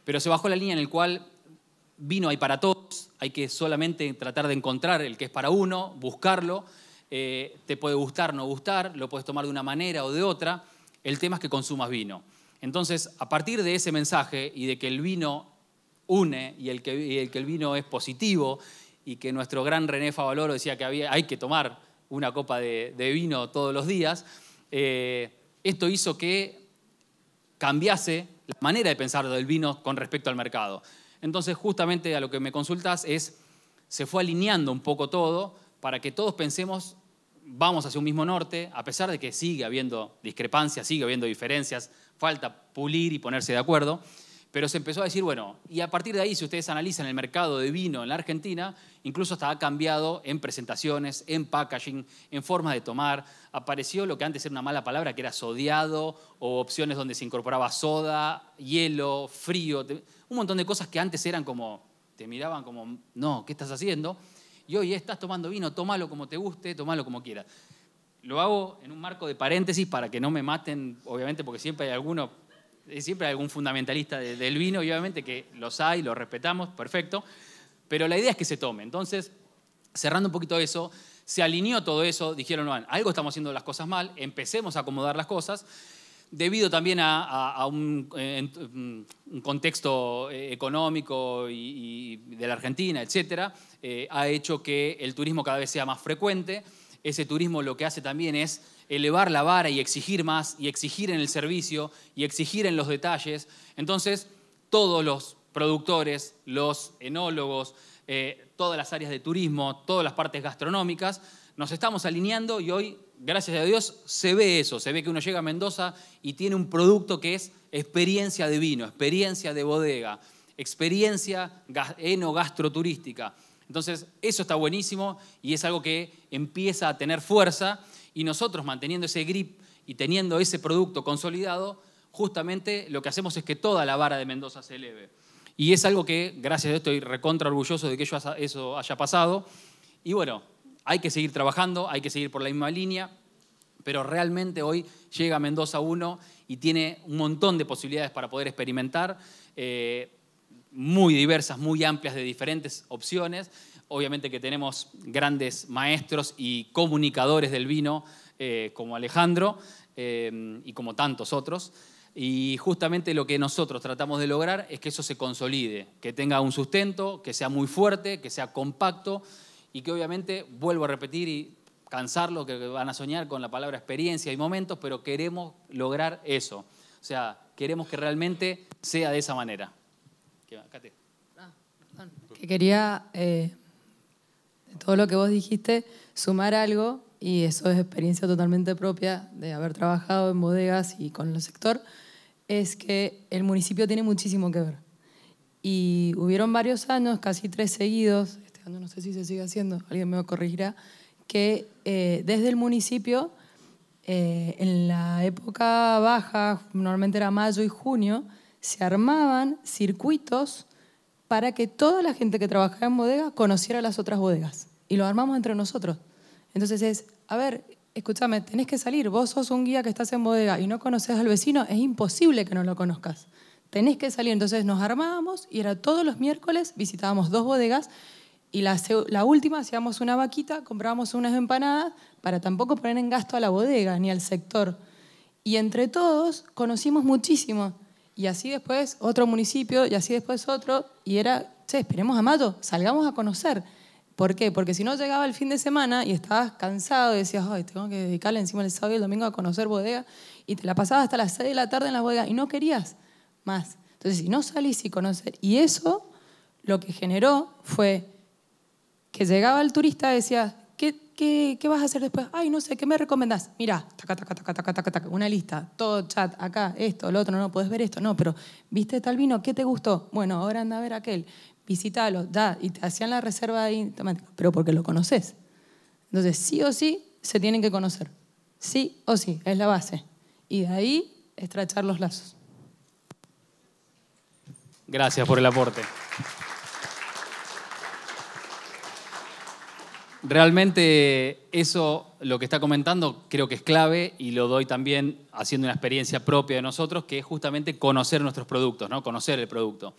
pero se bajó la línea en la cual vino hay para todos, hay que solamente tratar de encontrar el que es para uno, buscarlo eh, te puede gustar, no gustar, lo puedes tomar de una manera o de otra, el tema es que consumas vino. Entonces, a partir de ese mensaje y de que el vino une y el que, el, que el vino es positivo y que nuestro gran René Favaloro decía que había, hay que tomar una copa de, vino todos los días, eh, esto hizo que cambiase la manera de pensar del vino con respecto al mercado. Entonces, justamente a lo que me consultas es, se fue alineando un poco todo para que todos pensemos vamos hacia un mismo norte, a pesar de que sigue habiendo discrepancias, sigue habiendo diferencias, falta pulir y ponerse de acuerdo, pero se empezó a decir, bueno, y a partir de ahí, si ustedes analizan el mercado de vino en la Argentina, incluso hasta ha cambiado en presentaciones, en packaging, en formas de tomar. Apareció lo que antes era una mala palabra, que era sodiado, o opciones donde se incorporaba soda, hielo, frío, un montón de cosas que antes eran como, te miraban como, no, ¿qué estás haciendo? y hoy estás tomando vino, tómalo como te guste, tómalo como quieras. Lo hago en un marco de paréntesis para que no me maten, obviamente, porque siempre hay alguno, siempre hay algún fundamentalista del vino, obviamente que los hay, los respetamos, perfecto, pero la idea es que se tome. Entonces, cerrando un poquito eso, se alineó todo eso, dijeron, no, algo estamos haciendo las cosas mal, empecemos a acomodar las cosas, debido también a, un, contexto eh, económico y, de la Argentina, etcétera, eh, ha hecho que el turismo cada vez sea más frecuente. Ese turismo lo que hace también es elevar la vara y exigir más, y exigir en el servicio, y exigir en los detalles. Entonces, todos los productores, los enólogos, eh, todas las áreas de turismo, todas las partes gastronómicas, nos estamos alineando y hoy gracias a Dios, se ve eso, se ve que uno llega a Mendoza y tiene un producto que es experiencia de vino, experiencia de bodega, experiencia enogastroturística. Entonces, eso está buenísimo y es algo que empieza a tener fuerza y nosotros manteniendo ese grip y teniendo ese producto consolidado, justamente lo que hacemos es que toda la vara de Mendoza se eleve. Y es algo que, gracias a Dios, estoy recontra orgulloso de que eso haya pasado. Y bueno, hay que seguir trabajando, hay que seguir por la misma línea. pero realmente hoy llega Mendoza 1 y tiene un montón de posibilidades para poder experimentar, eh, muy diversas, muy amplias de diferentes opciones. Obviamente que tenemos grandes maestros y comunicadores del vino eh, como Alejandro eh, y como tantos otros. Y justamente lo que nosotros tratamos de lograr es que eso se consolide, que tenga un sustento, que sea muy fuerte, que sea compacto y que obviamente, vuelvo a repetir y cansarlo, que van a soñar con la palabra experiencia y momentos, pero queremos lograr eso. O sea, queremos que realmente sea de esa manera. Ah, que quería, eh, todo lo que vos dijiste, sumar algo, y eso es experiencia totalmente propia de haber trabajado en bodegas y con el sector, es que el municipio tiene muchísimo que ver. Y hubieron varios años, casi tres seguidos, este año no sé si se sigue haciendo, alguien me corregirá, que eh, desde el municipio, eh, en la época baja, normalmente era mayo y junio, se armaban circuitos para que toda la gente que trabajaba en bodega conociera las otras bodegas. Y lo armamos entre nosotros. Entonces es, a ver, escúchame, tenés que salir, vos sos un guía que estás en bodega y no conoces al vecino, es imposible que no lo conozcas. Tenés que salir. Entonces nos armábamos y era todos los miércoles, visitábamos dos bodegas y la, la, última hacíamos una vaquita, comprábamos unas empanadas para tampoco poner en gasto a la bodega ni al sector. Y entre todos conocimos muchísimo. Y así después otro municipio y así después otro. Y era, che, esperemos a mayo, salgamos a conocer. ¿Por qué? Porque si no llegaba el fin de semana y estabas cansado y decías, ay, tengo que dedicarle encima el sábado y el domingo a conocer bodega, y te la pasabas hasta las 6 de la tarde en la bodega y no querías más. Entonces, si no salís y conocer, y eso lo que generó fue que llegaba el turista y decía, ¿qué, qué, qué vas a hacer después? Ay, no sé, ¿qué me recomendás? Mira, taca, taca, taca, taca, taca, taca, una lista, todo chat, acá, esto, lo otro, no, no, puedes ver esto, no, pero ¿viste tal vino? ¿Qué te gustó? Bueno, ahora anda a ver aquel, visítalo, da, y te hacían la reserva ahí, pero porque lo conoces. Entonces, sí o sí, se tienen que conocer. Sí o sí, es la base. Y de ahí, estrechar los lazos. Gracias por el aporte. Realmente eso, lo que está comentando, creo que es clave y lo doy también haciendo una experiencia propia de nosotros, que es justamente conocer nuestros productos, ¿no? conocer el producto.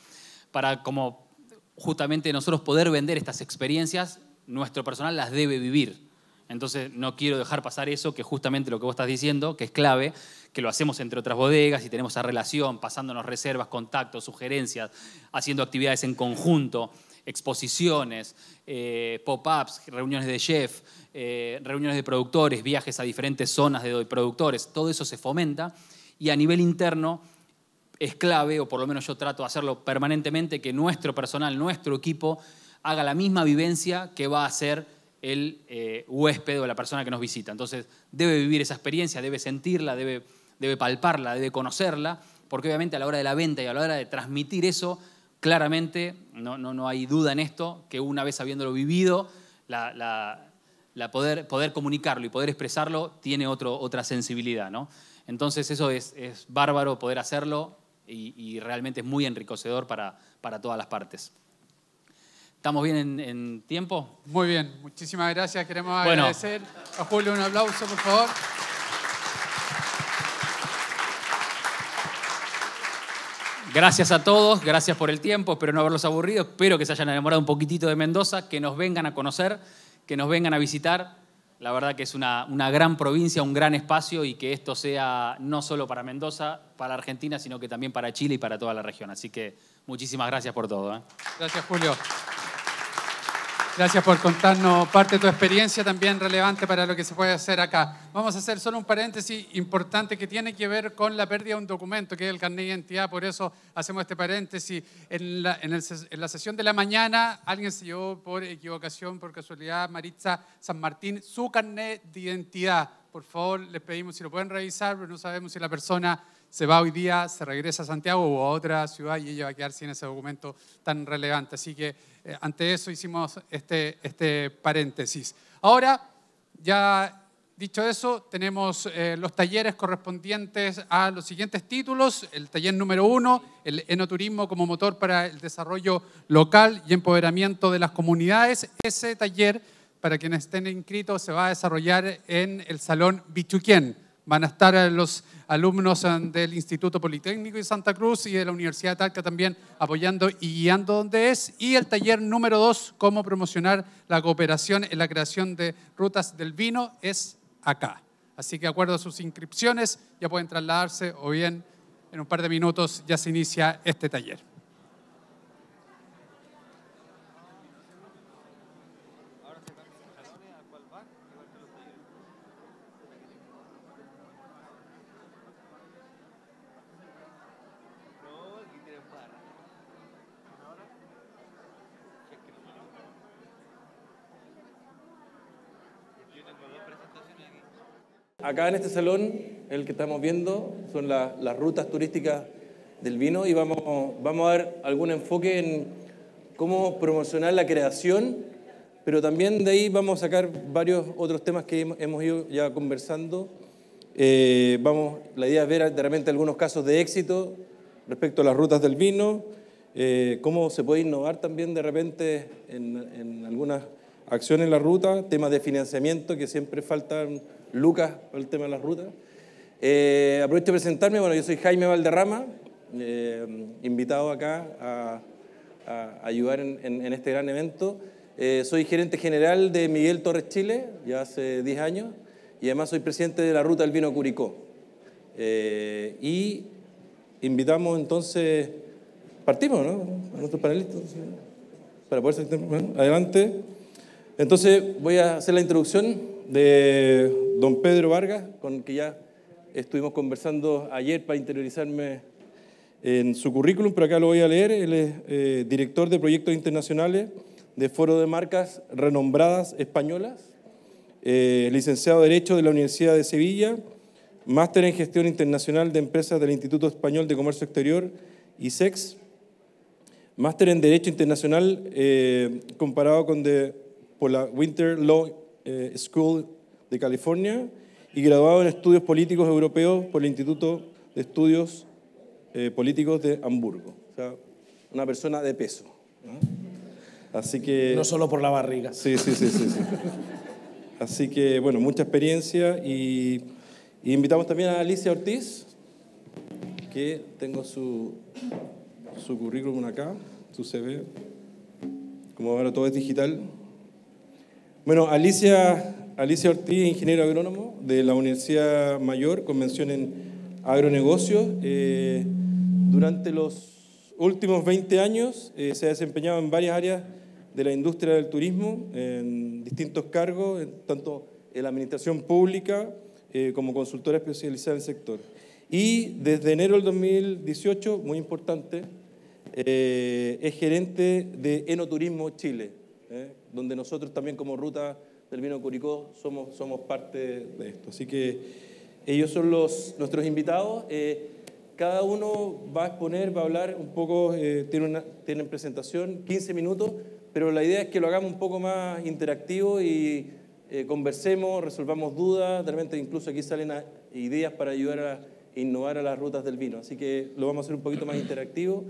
Para como justamente nosotros poder vender estas experiencias, nuestro personal las debe vivir. Entonces no quiero dejar pasar eso, que justamente lo que vos estás diciendo, que es clave, que lo hacemos entre otras bodegas y tenemos esa relación, pasándonos reservas, contactos, sugerencias, haciendo actividades en conjunto exposiciones, eh, pop-ups, reuniones de chef, eh, reuniones de productores, viajes a diferentes zonas de productores, todo eso se fomenta y a nivel interno es clave, o por lo menos yo trato de hacerlo permanentemente, que nuestro personal, nuestro equipo, haga la misma vivencia que va a hacer el eh, huésped o la persona que nos visita. Entonces, debe vivir esa experiencia, debe sentirla, debe, debe palparla, debe conocerla, porque obviamente a la hora de la venta y a la hora de transmitir eso, claramente, no, no, no hay duda en esto, que una vez habiéndolo vivido, la, poder, poder comunicarlo y poder expresarlo tiene otro, otra sensibilidad. ¿no? Entonces eso es, es bárbaro poder hacerlo y, realmente es muy enriquecedor para, para todas las partes. ¿Estamos bien en, tiempo? Muy bien, muchísimas gracias. Queremos agradecer a Julio un aplauso, por favor. Gracias a todos, gracias por el tiempo, espero no haberlos aburrido, espero que se hayan enamorado un poquitito de Mendoza, que nos vengan a conocer, que nos vengan a visitar. La verdad que es una, gran provincia, un gran espacio y que esto sea no solo para Mendoza, para Argentina, sino que también para Chile y para toda la región. Así que muchísimas gracias por todo. ¿eh? Gracias, Julio. Gracias por contarnos parte de tu experiencia también relevante para lo que se puede hacer acá. Vamos a hacer solo un paréntesis importante que tiene que ver con la pérdida de un documento, que es el carnet de identidad, por eso hacemos este paréntesis. En la, en, la sesión de la mañana alguien se llevó por equivocación, por casualidad, Maritza San Martín, su carnet de identidad. Por favor, les pedimos si lo pueden revisar, pero no sabemos si la persona se va hoy día, se regresa a Santiago o a otra ciudad y ella va a quedar sin ese documento tan relevante. Así que eh, ante eso hicimos este, este paréntesis. Ahora, ya dicho eso, tenemos eh, los talleres correspondientes a los siguientes títulos. El taller número uno, el enoturismo como motor para el desarrollo local y empoderamiento de las comunidades. Ese taller para quienes estén inscritos, se va a desarrollar en el Salón Bichuquén. Van a estar los alumnos del Instituto Politécnico de Santa Cruz y de la Universidad de Talca también apoyando y guiando donde es. Y el taller número dos, cómo promocionar la cooperación en la creación de rutas del vino, es acá. Así que de acuerdo a sus inscripciones ya pueden trasladarse o bien en un par de minutos ya se inicia este taller. Acá en este salón, el que estamos viendo, son las rutas turísticas del vino y vamos, vamos a dar algún enfoque en cómo promocionar la creación, pero también de ahí vamos a sacar varios otros temas que hemos ido ya conversando. Eh, vamos, la idea es ver de repente algunos casos de éxito respecto a las rutas del vino, eh, cómo se puede innovar también de repente en, en algunas acciones en la ruta, temas de financiamiento que siempre faltan lucas por el tema de las rutas. Eh, aprovecho de presentarme, bueno, yo soy Jaime Valderrama, eh, invitado acá a, ayudar en, este gran evento. Eh, soy gerente general de Miguel Torres Chile, ya hace 10 años, y además soy presidente de la Ruta del Vino Curicó. y invitamos entonces, partimos, ¿no? A nuestros panelistas, para poder bueno, adelante. Entonces voy a hacer la introducción de don Pedro Vargas, con que ya estuvimos conversando ayer para interiorizarme en su currículum, pero acá lo voy a leer. Él es eh, director de proyectos internacionales de Foro de Marcas Renombradas Españolas, eh, licenciado de Derecho de la Universidad de Sevilla, máster en Gestión Internacional de Empresas del Instituto Español de Comercio Exterior, ISEX, máster en Derecho Internacional eh, comparado con de, por la Winter Law School de California y graduado en estudios políticos europeos por el Instituto de Estudios eh, Políticos de Hamburgo. O sea, una persona de peso. Así que... No solo por la barriga. Sí, sí, sí, sí. Así que, bueno, mucha experiencia y, invitamos también a Alicia Ortiz, que tengo su, su currículum acá, su CV. Como ahora todo es digital. Bueno, Alicia Alicia Ortiz, ingeniero agrónomo de la Universidad Mayor, convención en agronegocios. Eh, durante los últimos 20 años eh, se ha desempeñado en varias áreas de la industria del turismo, en distintos cargos, tanto en la administración pública eh, como consultora especializada en el sector. Y desde enero del 2018, muy importante, es gerente de Enoturismo Chile, donde nosotros también como ruta del vino Curicó somos, somos parte de esto. Así que ellos son los, nuestros invitados. Eh, cada uno va a exponer, va a hablar un poco, eh, tienen, tienen presentación, 15 minutos, pero la idea es que lo hagamos un poco más interactivo y eh, conversemos, resolvamos dudas, de repente incluso aquí salen ideas para ayudar a innovar a las rutas del vino. Así que lo vamos a hacer un poquito más interactivo.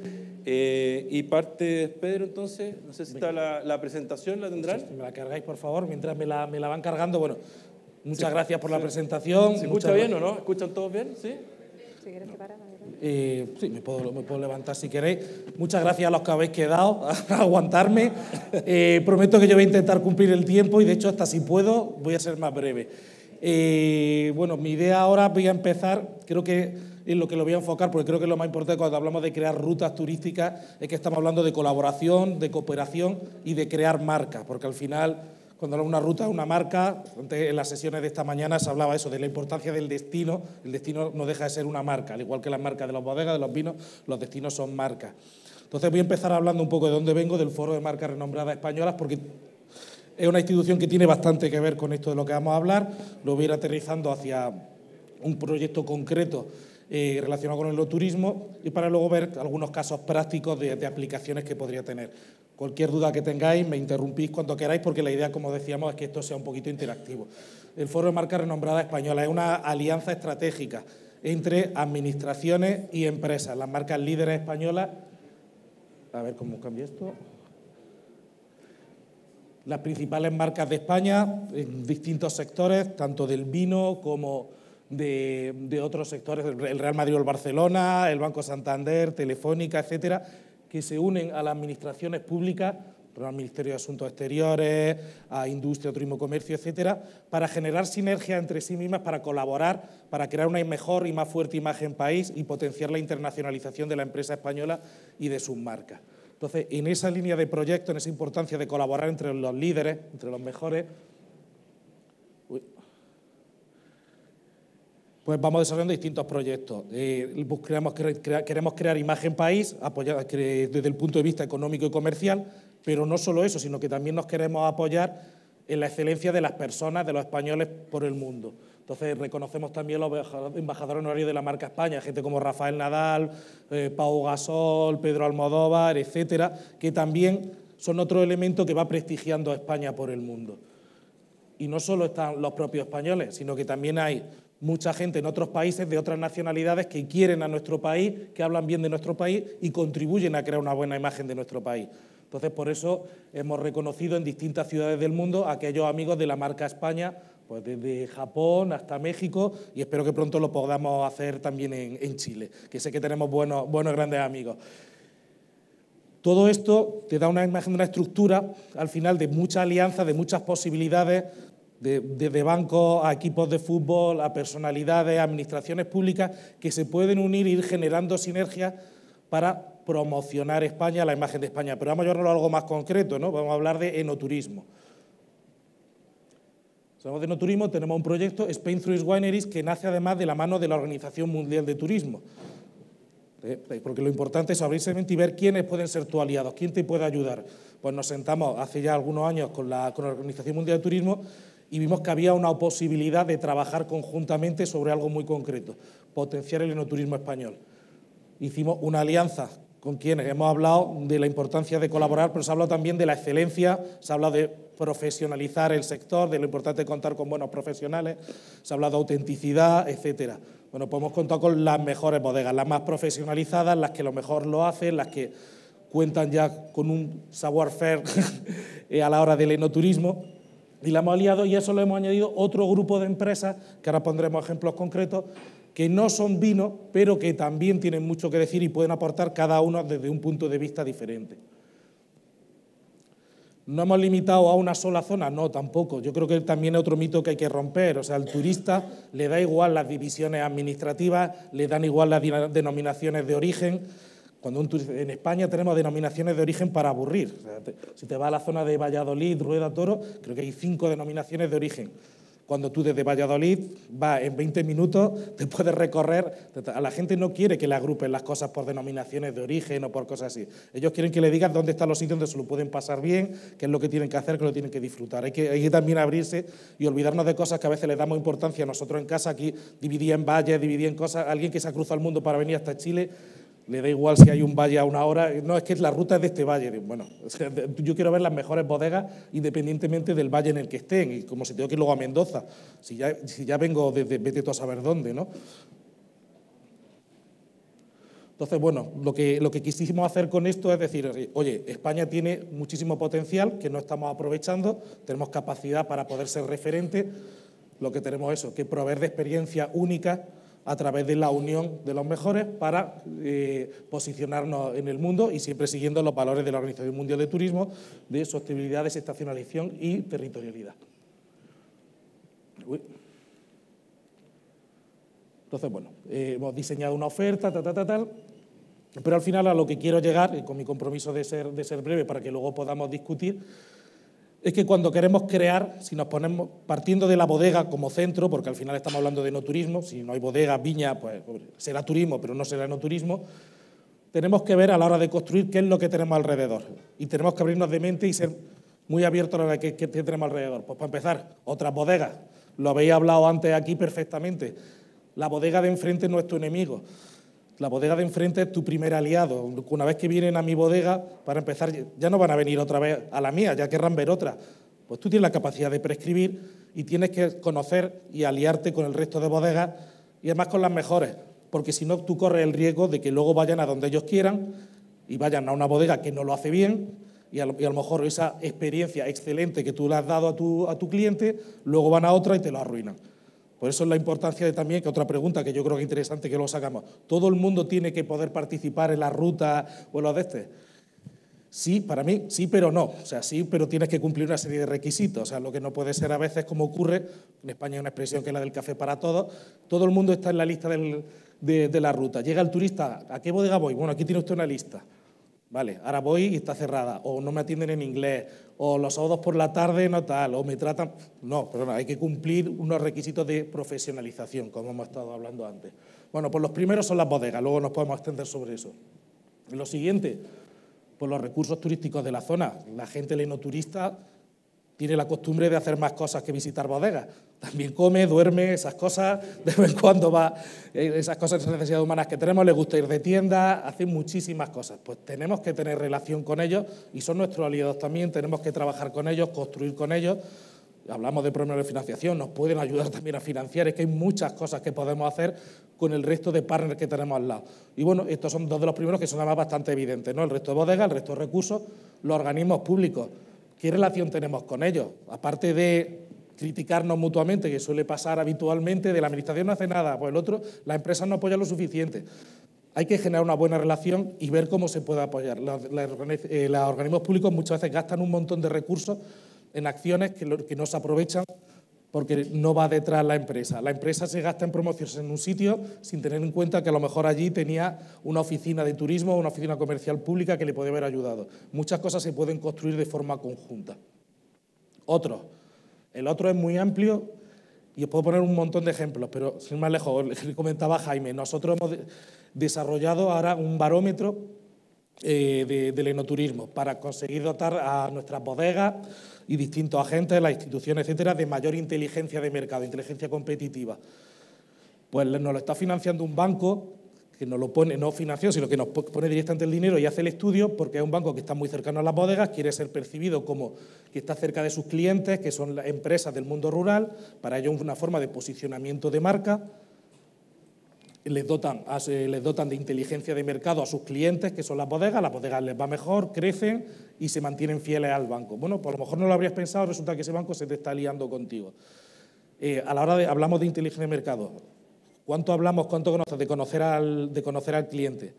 Eh, y parte Pedro, entonces, no sé si está la, presentación, ¿la tendrán? me la cargáis, por favor, mientras me la, me la van cargando. Bueno, muchas gracias por la presentación. ¿Se escucha bien o no? ¿Escuchan todos bien? ¿Sí? Si quieres que eh, sí, me puedo, me puedo, levantar si queréis. Muchas gracias a los que habéis quedado a aguantarme. Eh, prometo que yo voy a intentar cumplir el tiempo y de hecho hasta si puedo voy a ser más breve. Eh, bueno, mi idea ahora voy a empezar, creo que es lo que lo voy a enfocar, porque creo que lo más importante cuando hablamos de crear rutas turísticas es que estamos hablando de colaboración, de cooperación y de crear marcas, porque al final, cuando hablamos de una ruta, una marca, en las sesiones de esta mañana se hablaba eso, de la importancia del destino, el destino no deja de ser una marca, al igual que las marcas de las bodegas, de los vinos, los destinos son marcas. Entonces voy a empezar hablando un poco de dónde vengo, del Foro de Marcas Renombradas Españolas, porque es una institución que tiene bastante que ver con esto de lo que vamos a hablar. Lo voy a ir aterrizando hacia un proyecto concreto eh, relacionado con el turismo y para luego ver algunos casos prácticos de, aplicaciones que podría tener. Cualquier duda que tengáis, me interrumpís cuando queráis, porque la idea, como decíamos, es que esto sea un poquito interactivo. El Foro de Marca Renombrada Española es una alianza estratégica entre administraciones y empresas, las marcas líderes españolas. A ver cómo cambia esto las principales marcas de España en distintos sectores, tanto del vino como de, otros sectores, el Real Madrid o el Barcelona, el Banco Santander, Telefónica, etcétera, que se unen a las administraciones públicas al Ministerio de Asuntos Exteriores, a Industria, Turismo, Comercio, etcétera, para generar sinergia entre sí mismas, para colaborar, para crear una mejor y más fuerte imagen país y potenciar la internacionalización de la empresa española y de sus marcas. Entonces, en esa línea de proyecto, en esa importancia de colaborar entre los líderes, entre los mejores, pues vamos desarrollando distintos proyectos. Eh, queremos crear imagen país, apoyada desde el punto de vista económico y comercial, pero no solo eso, sino que también nos queremos apoyar en la excelencia de las personas, de los españoles por el mundo. Entonces reconocemos también los embajadores honorarios de la marca España, gente como Rafael Nadal, eh, Pau Gasol, Pedro Almodóvar, etcétera, que también son otro elemento que va prestigiando a España por el mundo. Y no solo están los propios españoles, sino que también hay mucha gente en otros países de otras nacionalidades que quieren a nuestro país, que hablan bien de nuestro país y contribuyen a crear una buena imagen de nuestro país. Entonces, por eso hemos reconocido en distintas ciudades del mundo a aquellos amigos de la marca España, pues desde Japón hasta México, y espero que pronto lo podamos hacer también en, Chile, que sé que tenemos buenos, buenos grandes amigos. Todo esto te da una imagen de una estructura, al final, de mucha alianza, de muchas posibilidades, desde bancos a equipos de fútbol, a personalidades, a administraciones públicas, que se pueden unir e ir generando sinergias para promocionar España, la imagen de España. Pero vamos a llevarlo a algo más concreto, ¿no? Vamos a hablar de enoturismo. Hablamos de enoturismo, tenemos un proyecto, Spain Through Wineries, que nace además de la mano de la Organización Mundial de Turismo. ¿Eh? Porque lo importante es abrirse y ver quiénes pueden ser tus aliados, quién te puede ayudar. Pues nos sentamos hace ya algunos años con la, con la Organización Mundial de Turismo y vimos que había una posibilidad de trabajar conjuntamente sobre algo muy concreto, potenciar el enoturismo español. Hicimos una alianza con quienes hemos hablado de la importancia de colaborar, pero se ha hablado también de la excelencia, se ha hablado de profesionalizar el sector, de lo importante de contar con buenos profesionales, se ha hablado de autenticidad, etcétera. Bueno, pues hemos contado con las mejores bodegas, las más profesionalizadas, las que lo mejor lo hacen, las que cuentan ya con un savoir-faire a la hora del enoturismo, y la hemos aliado y eso lo hemos añadido otro grupo de empresas, que ahora pondremos ejemplos concretos, que no son vino, pero que también tienen mucho que decir y pueden aportar cada uno desde un punto de vista diferente. ¿No hemos limitado a una sola zona? No, tampoco. Yo creo que también es otro mito que hay que romper. O sea, al turista le da igual las divisiones administrativas, le dan igual las denominaciones de origen. Cuando en España tenemos denominaciones de origen para aburrir. si te vas a la zona de Valladolid, Rueda, Toro, creo que hay cinco denominaciones de origen cuando tú desde Valladolid vas en 20 minutos, te puedes recorrer. A la gente no quiere que le agrupen las cosas por denominaciones de origen o por cosas así. Ellos quieren que le digas dónde están los sitios donde se lo pueden pasar bien, qué es lo que tienen que hacer, que lo tienen que disfrutar. Hay que, hay que también abrirse y olvidarnos de cosas que a veces le damos importancia. Nosotros en casa aquí dividí en valles, dividí en cosas. Alguien que se ha cruzado el mundo para venir hasta Chile le da igual si hay un valle a una hora, no, es que la ruta es de este valle. Bueno, yo quiero ver las mejores bodegas independientemente del valle en el que estén, y como si tengo que ir luego a Mendoza, si ya, si ya vengo desde, vete tú a saber dónde, ¿no? Entonces, bueno, lo que, lo que quisimos hacer con esto es decir, oye, España tiene muchísimo potencial que no estamos aprovechando, tenemos capacidad para poder ser referente, lo que tenemos es eso, que proveer de experiencia única a través de la unión de los mejores para eh, posicionarnos en el mundo y siempre siguiendo los valores de la Organización Mundial de Turismo de sostenibilidad, desestacionalización y territorialidad. Entonces, bueno, eh, hemos diseñado una oferta, tal, tal, tal, pero al final a lo que quiero llegar, y con mi compromiso de ser, de ser breve para que luego podamos discutir, es que cuando queremos crear, si nos ponemos partiendo de la bodega como centro, porque al final estamos hablando de no turismo, si no hay bodega, viña, pues será turismo, pero no será no turismo, tenemos que ver a la hora de construir qué es lo que tenemos alrededor. Y tenemos que abrirnos de mente y ser muy abiertos a lo que, que tenemos alrededor. Pues para empezar, otras bodegas. Lo habéis hablado antes aquí perfectamente. La bodega de enfrente es tu enemigo. La bodega de enfrente es tu primer aliado. Una vez que vienen a mi bodega, para empezar, ya no van a venir otra vez a la mía, ya querrán ver otra. Pues tú tienes la capacidad de prescribir y tienes que conocer y aliarte con el resto de bodegas y además con las mejores, porque si no tú corres el riesgo de que luego vayan a donde ellos quieran y vayan a una bodega que no lo hace bien y a, lo, mejor esa experiencia excelente que tú le has dado a tu, a tu cliente, luego van a otra y te lo arruinan. Por eso es la importancia de también, que otra pregunta que yo creo que es interesante que lo sacamos, ¿todo el mundo tiene que poder participar en la ruta o en los de este? Sí, para mí, sí, pero no. O sea, sí, pero tienes que cumplir una serie de requisitos. O sea, lo que no puede ser a veces como ocurre, en España hay una expresión que es la del café para todos, todo el mundo está en la lista de, de la ruta. Llega el turista, ¿a qué bodega voy? Bueno, aquí tiene usted una lista. Vale, ahora voy y está cerrada, o no me atienden en inglés, o los sábados por la tarde no tal, o me tratan... No, pero no, hay que cumplir unos requisitos de profesionalización, como hemos estado hablando antes. Bueno, pues los primeros son las bodegas, luego nos podemos extender sobre eso. Lo siguiente, pues los recursos turísticos de la zona. La gente lenoturista tiene la costumbre de hacer más cosas que visitar bodegas. También come, duerme, esas cosas, de vez en cuando va, eh, esas cosas, esas necesidades humanas que tenemos, le gusta ir de tienda, hace muchísimas cosas. Pues tenemos que tener relación con ellos y son nuestros aliados también, tenemos que trabajar con ellos, construir con ellos. Hablamos de problemas de financiación, nos pueden ayudar también a financiar, es que hay muchas cosas que podemos hacer con el resto de partners que tenemos al lado. Y bueno, estos son dos de los primeros que son además bastante evidentes, ¿no? El resto de bodegas, el resto de recursos, los organismos públicos. ¿Qué relación tenemos con ellos? Aparte de criticarnos mutuamente, que suele pasar habitualmente, de la administración no hace nada, pues el otro, la empresa no apoya lo suficiente. Hay que generar una buena relación y ver cómo se puede apoyar. Los, eh, organismos públicos muchas veces gastan un montón de recursos en acciones que, que no se aprovechan porque no va detrás la empresa. La empresa se gasta en promociones en un sitio sin tener en cuenta que a lo mejor allí tenía una oficina de turismo o una oficina comercial pública que le puede haber ayudado. Muchas cosas se pueden construir de forma conjunta. Otro. El otro es muy amplio y os puedo poner un montón de ejemplos, pero sin más lejos, le comentaba Jaime, nosotros hemos desarrollado ahora un barómetro eh, del enoturismo para conseguir dotar a nuestras bodegas y distintos agentes, las instituciones, etcétera, de mayor inteligencia de mercado, inteligencia competitiva. Pues nos lo está financiando un banco que nos lo pone, no financiado, sino que nos pone directamente el dinero y hace el estudio, porque es un banco que está muy cercano a las bodegas, quiere ser percibido como que está cerca de sus clientes, que son empresas del mundo rural, para ello una forma de posicionamiento de marca, les dotan, les dotan de inteligencia de mercado a sus clientes, que son las bodegas, las bodegas les va mejor, crecen y se mantienen fieles al banco. Bueno, por lo mejor no lo habrías pensado, resulta que ese banco se te está liando contigo. Eh, a la hora de, hablamos de inteligencia de mercado, ¿cuánto hablamos, cuánto conoces de conocer al, de conocer al cliente?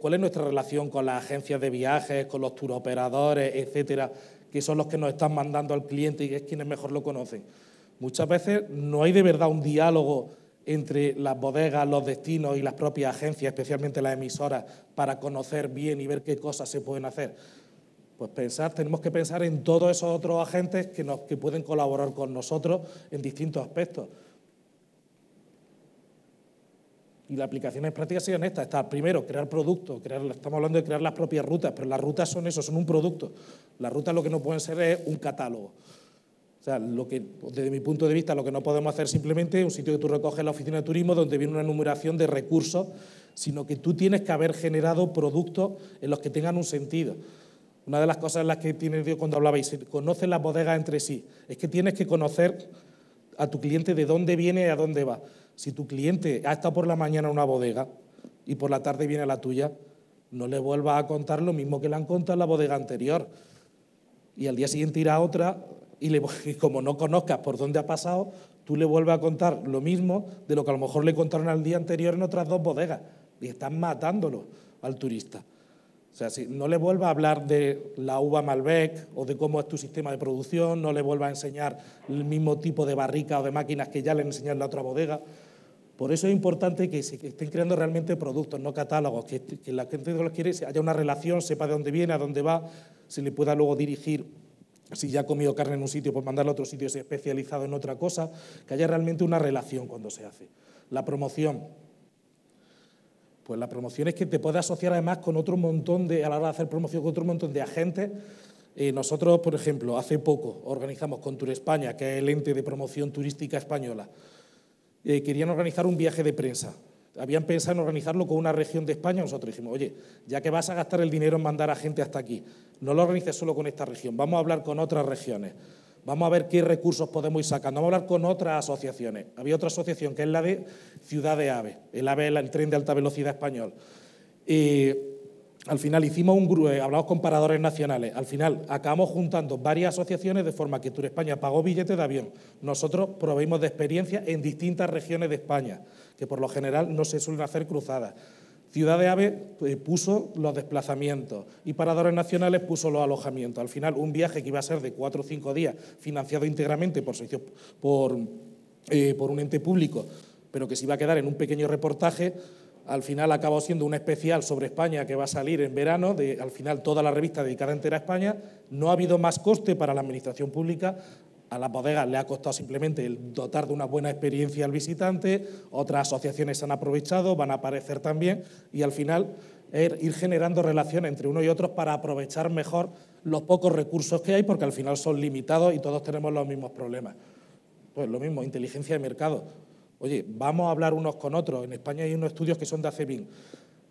¿Cuál es nuestra relación con las agencias de viajes, con los turoperadores, etcétera, que son los que nos están mandando al cliente y es quienes mejor lo conocen? Muchas veces no hay de verdad un diálogo entre las bodegas, los destinos y las propias agencias, especialmente las emisoras, para conocer bien y ver qué cosas se pueden hacer? Pues pensar, tenemos que pensar en todos esos otros agentes que, pueden colaborar con nosotros en distintos aspectos. Y las aplicaciones prácticas serían estas. Está, primero, crear productos. Crear, estamos hablando de crear las propias rutas, pero las rutas son eso, son un producto. Las rutas lo que no pueden ser es un catálogo. O sea, lo que, desde mi punto de vista, lo que no podemos hacer simplemente es un sitio que tú recoges en la oficina de turismo donde viene una enumeración de recursos, sino que tú tienes que haber generado productos en los que tengan un sentido. Una de las cosas en las que tiene Dios cuando hablabais, conoce las bodegas entre sí, es que tienes que conocer a tu cliente de dónde viene y a dónde va. Si tu cliente ha estado por la mañana en una bodega y por la tarde viene a la tuya, no le vuelvas a contar lo mismo que le han contado en la bodega anterior. Y al día siguiente irá a otra y, como no conozcas por dónde ha pasado, tú le vuelves a contar lo mismo de lo que a lo mejor le contaron al día anterior en otras dos bodegas. Y están matándolo al turista. O sea, si no le vuelva a hablar de la uva Malbec o de cómo es tu sistema de producción, no le vuelva a enseñar el mismo tipo de barrica o de máquinas que ya le enseñan en la otra bodega. Por eso es importante que se estén creando realmente productos, no catálogos, que, que la gente que los quiere haya una relación, sepa de dónde viene, a dónde va, se le pueda luego dirigir si ya ha comido carne en un sitio, pues mandarlo a otro sitio si es especializado en otra cosa, que haya realmente una relación cuando se hace. La promoción. Pues la promoción es que te puede asociar además con otro montón de, a la hora de hacer promoción, con otro montón de agentes. Eh, nosotros, por ejemplo, hace poco organizamos con Tour España, que es el ente de promoción turística española, eh, querían organizar un viaje de prensa habían pensado en organizarlo con una región de España, nosotros dijimos, oye, ya que vas a gastar el dinero en mandar a gente hasta aquí, no lo organices solo con esta región, vamos a hablar con otras regiones, vamos a ver qué recursos podemos ir sacando, vamos a hablar con otras asociaciones. Había otra asociación que es la de Ciudad de AVE, el AVE es el tren de alta velocidad español. al final hicimos un grupo, eh, hablamos con paradores nacionales, al final acabamos juntando varias asociaciones de forma que Tour España pagó billetes de avión. Nosotros proveímos de experiencia en distintas regiones de España, que por lo general no se suelen hacer cruzadas. Ciudad de Ave eh, puso los desplazamientos y Paradores Nacionales puso los alojamientos. Al final, un viaje que iba a ser de cuatro o cinco días, financiado íntegramente por, eh, por un ente público, pero que se iba a quedar en un pequeño reportaje, al final acabó siendo un especial sobre España que va a salir en verano, de, al final toda la revista dedicada entera a España. No ha habido más coste para la Administración Pública, a las bodegas le ha costado simplemente dotar de una buena experiencia al visitante, otras asociaciones han aprovechado, van a aparecer también y al final ir generando relación entre uno y otro para aprovechar mejor los pocos recursos que hay porque al final son limitados y todos tenemos los mismos problemas. Pues lo mismo, inteligencia de mercado. Oye, vamos a hablar unos con otros. En España hay unos estudios que son de ACEBIN.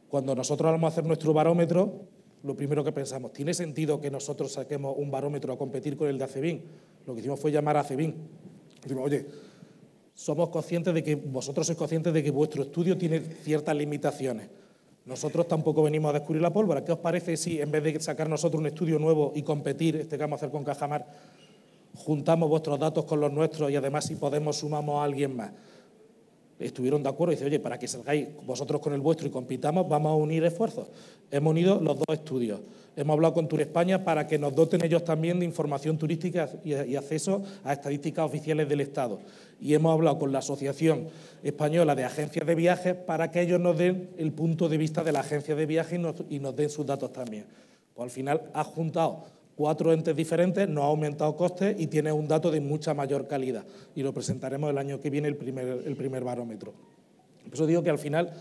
Cuando nosotros vamos a hacer nuestro barómetro, lo primero que pensamos, ¿tiene sentido que nosotros saquemos un barómetro a competir con el de ACEBIN? Lo que hicimos fue llamar a CEBIN. Dijimos, oye, somos conscientes de que vosotros sois conscientes de que vuestro estudio tiene ciertas limitaciones. Nosotros tampoco venimos a descubrir la pólvora. ¿Qué os parece si en vez de sacar nosotros un estudio nuevo y competir, este que vamos a hacer con Cajamar, juntamos vuestros datos con los nuestros y además si podemos sumamos a alguien más? Estuvieron de acuerdo y dice, oye, para que salgáis vosotros con el vuestro y compitamos, vamos a unir esfuerzos. Hemos unido los dos estudios. Hemos hablado con Tour España para que nos doten ellos también de información turística y acceso a estadísticas oficiales del Estado. Y hemos hablado con la Asociación Española de Agencias de Viajes para que ellos nos den el punto de vista de la agencia de viajes y nos, den sus datos también. Pues al final ha juntado cuatro entes diferentes, no ha aumentado costes y tiene un dato de mucha mayor calidad. Y lo presentaremos el año que viene, el primer, el primer barómetro. Por eso digo que al final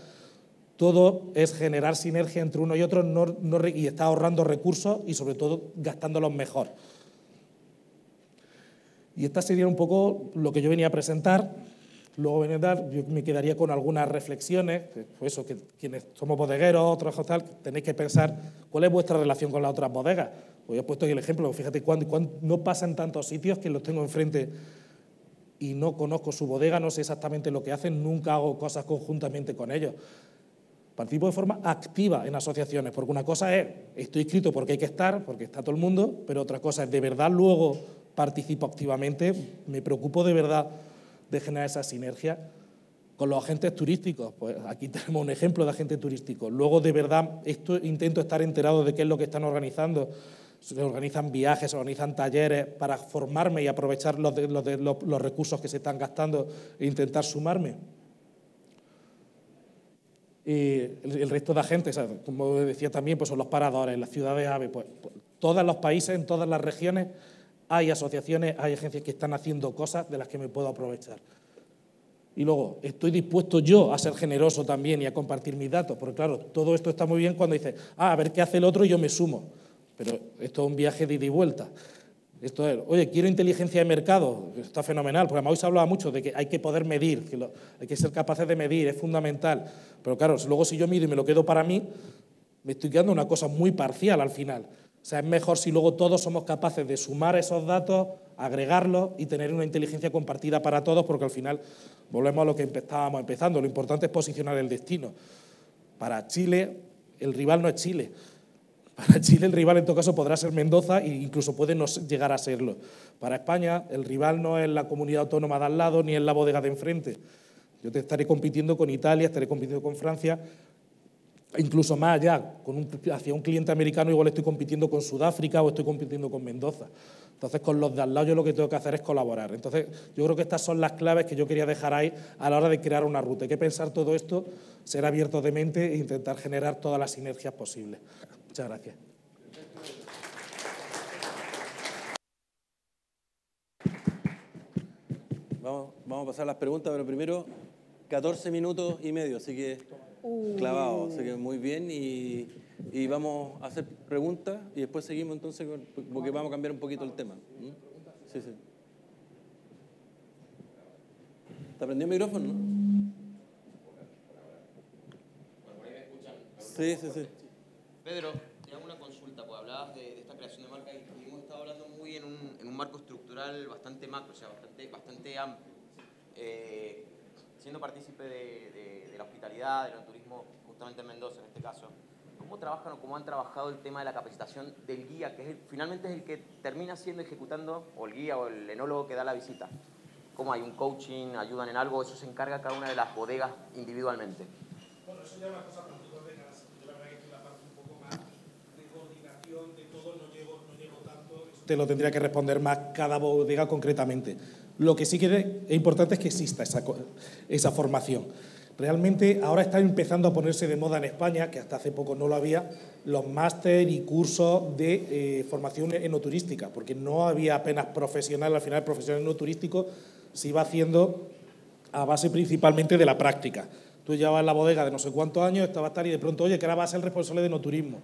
todo es generar sinergia entre uno y otro y está ahorrando recursos y sobre todo gastándolos mejor. Y esta sería un poco lo que yo venía a presentar. Luego venía a dar, yo me quedaría con algunas reflexiones, pues eso, que quienes somos bodegueros, otros tal, tenéis que pensar cuál es vuestra relación con las otras bodegas. Pues he puesto aquí el ejemplo, fíjate, cuando, no pasa en tantos sitios que los tengo enfrente y no conozco su bodega, no sé exactamente lo que hacen, nunca hago cosas conjuntamente con ellos. Participo de forma activa en asociaciones, porque una cosa es, estoy inscrito porque hay que estar, porque está todo el mundo, pero otra cosa es, de verdad luego participo activamente, me preocupo de verdad de generar esa sinergia con los agentes turísticos. Pues aquí tenemos un ejemplo de agente turístico. Luego, de verdad, esto, intento estar enterado de qué es lo que están organizando. Organizan viajes, organizan talleres para formarme y aprovechar los, recursos que se están gastando e intentar sumarme el, resto de agentes, como decía también, pues son los paradores, las ciudades AVE, pues, pues, todos los países, en todas las regiones, hay asociaciones, hay agencias que están haciendo cosas de las que me puedo aprovechar. Y luego, estoy dispuesto yo a ser generoso también y a compartir mis datos, porque claro, todo esto está muy bien cuando dices, ah, a ver qué hace el otro y yo me sumo. Pero esto es un viaje de ida y vuelta. Esto es, oye, quiero inteligencia de mercado, está fenomenal, porque además hoy se hablaba mucho de que hay que poder medir, que hay que ser capaces de medir, es fundamental. Pero claro, luego si yo mido y me lo quedo para mí, me estoy quedando una cosa muy parcial al final. O sea, es mejor si luego todos somos capaces de sumar esos datos, agregarlos y tener una inteligencia compartida para todos, porque al final volvemos a lo que estábamos empezando. Lo importante es posicionar el destino. Para Chile, el rival no es Chile. Para Chile el rival en todo caso podrá ser Mendoza e incluso puede llegar a serlo. Para España el rival no es la comunidad autónoma de al lado ni es la bodega de enfrente. Yo te estaré compitiendo con Italia, estaré compitiendo con Francia, incluso más allá, con hacia un cliente americano igual estoy compitiendo con Sudáfrica o estoy compitiendo con Mendoza. Entonces, con los de al lado yo lo que tengo que hacer es colaborar. Entonces, yo creo que estas son las claves que yo quería dejar ahí a la hora de crear una ruta. Hay que pensar todo esto, ser abierto de mente e intentar generar todas las sinergias posibles. Muchas gracias. Vamos, vamos a pasar a las preguntas, pero primero 14 minutos y medio, así que clavado, así que muy bien y, y, vamos a hacer preguntas y después seguimos entonces porque vamos a cambiar un poquito el tema. ¿Mm? Sí, sí. ¿Te prendió el micrófono? No? Sí, sí, sí. Pedro, te hago una consulta, porque hablabas de, esta creación de marca y, hemos estado hablando muy en un, en un, marco estructural bastante macro, o sea, bastante, bastante amplio. Eh, siendo partícipe de, de, la hospitalidad, del turismo, justamente en Mendoza en este caso, ¿cómo trabajan o cómo han trabajado el tema de la capacitación del guía, que es finalmente es el que termina siendo ejecutando, o el guía o el enólogo que da la visita? ¿Cómo hay un coaching, ayudan en algo? ¿Eso se encarga cada una de las bodegas individualmente? Bueno, eso ya es una cosa particular de cada Yo la verdad que estoy la parte un poco más de coordinación de todo, no llego, no llego tanto. Te lo tendría que responder más cada bodega concretamente. Lo que sí que es importante es que exista esa, esa formación. Realmente ahora está empezando a ponerse de moda en España, que hasta hace poco no lo había, los máster y cursos de eh, formación enoturística, porque no había apenas profesional, al final el profesional enoturístico se iba haciendo a base principalmente de la práctica. Tú llevabas la bodega de no sé cuántos años, estabas tal y de pronto, oye, que ahora vas a ser el responsable de enoturismo.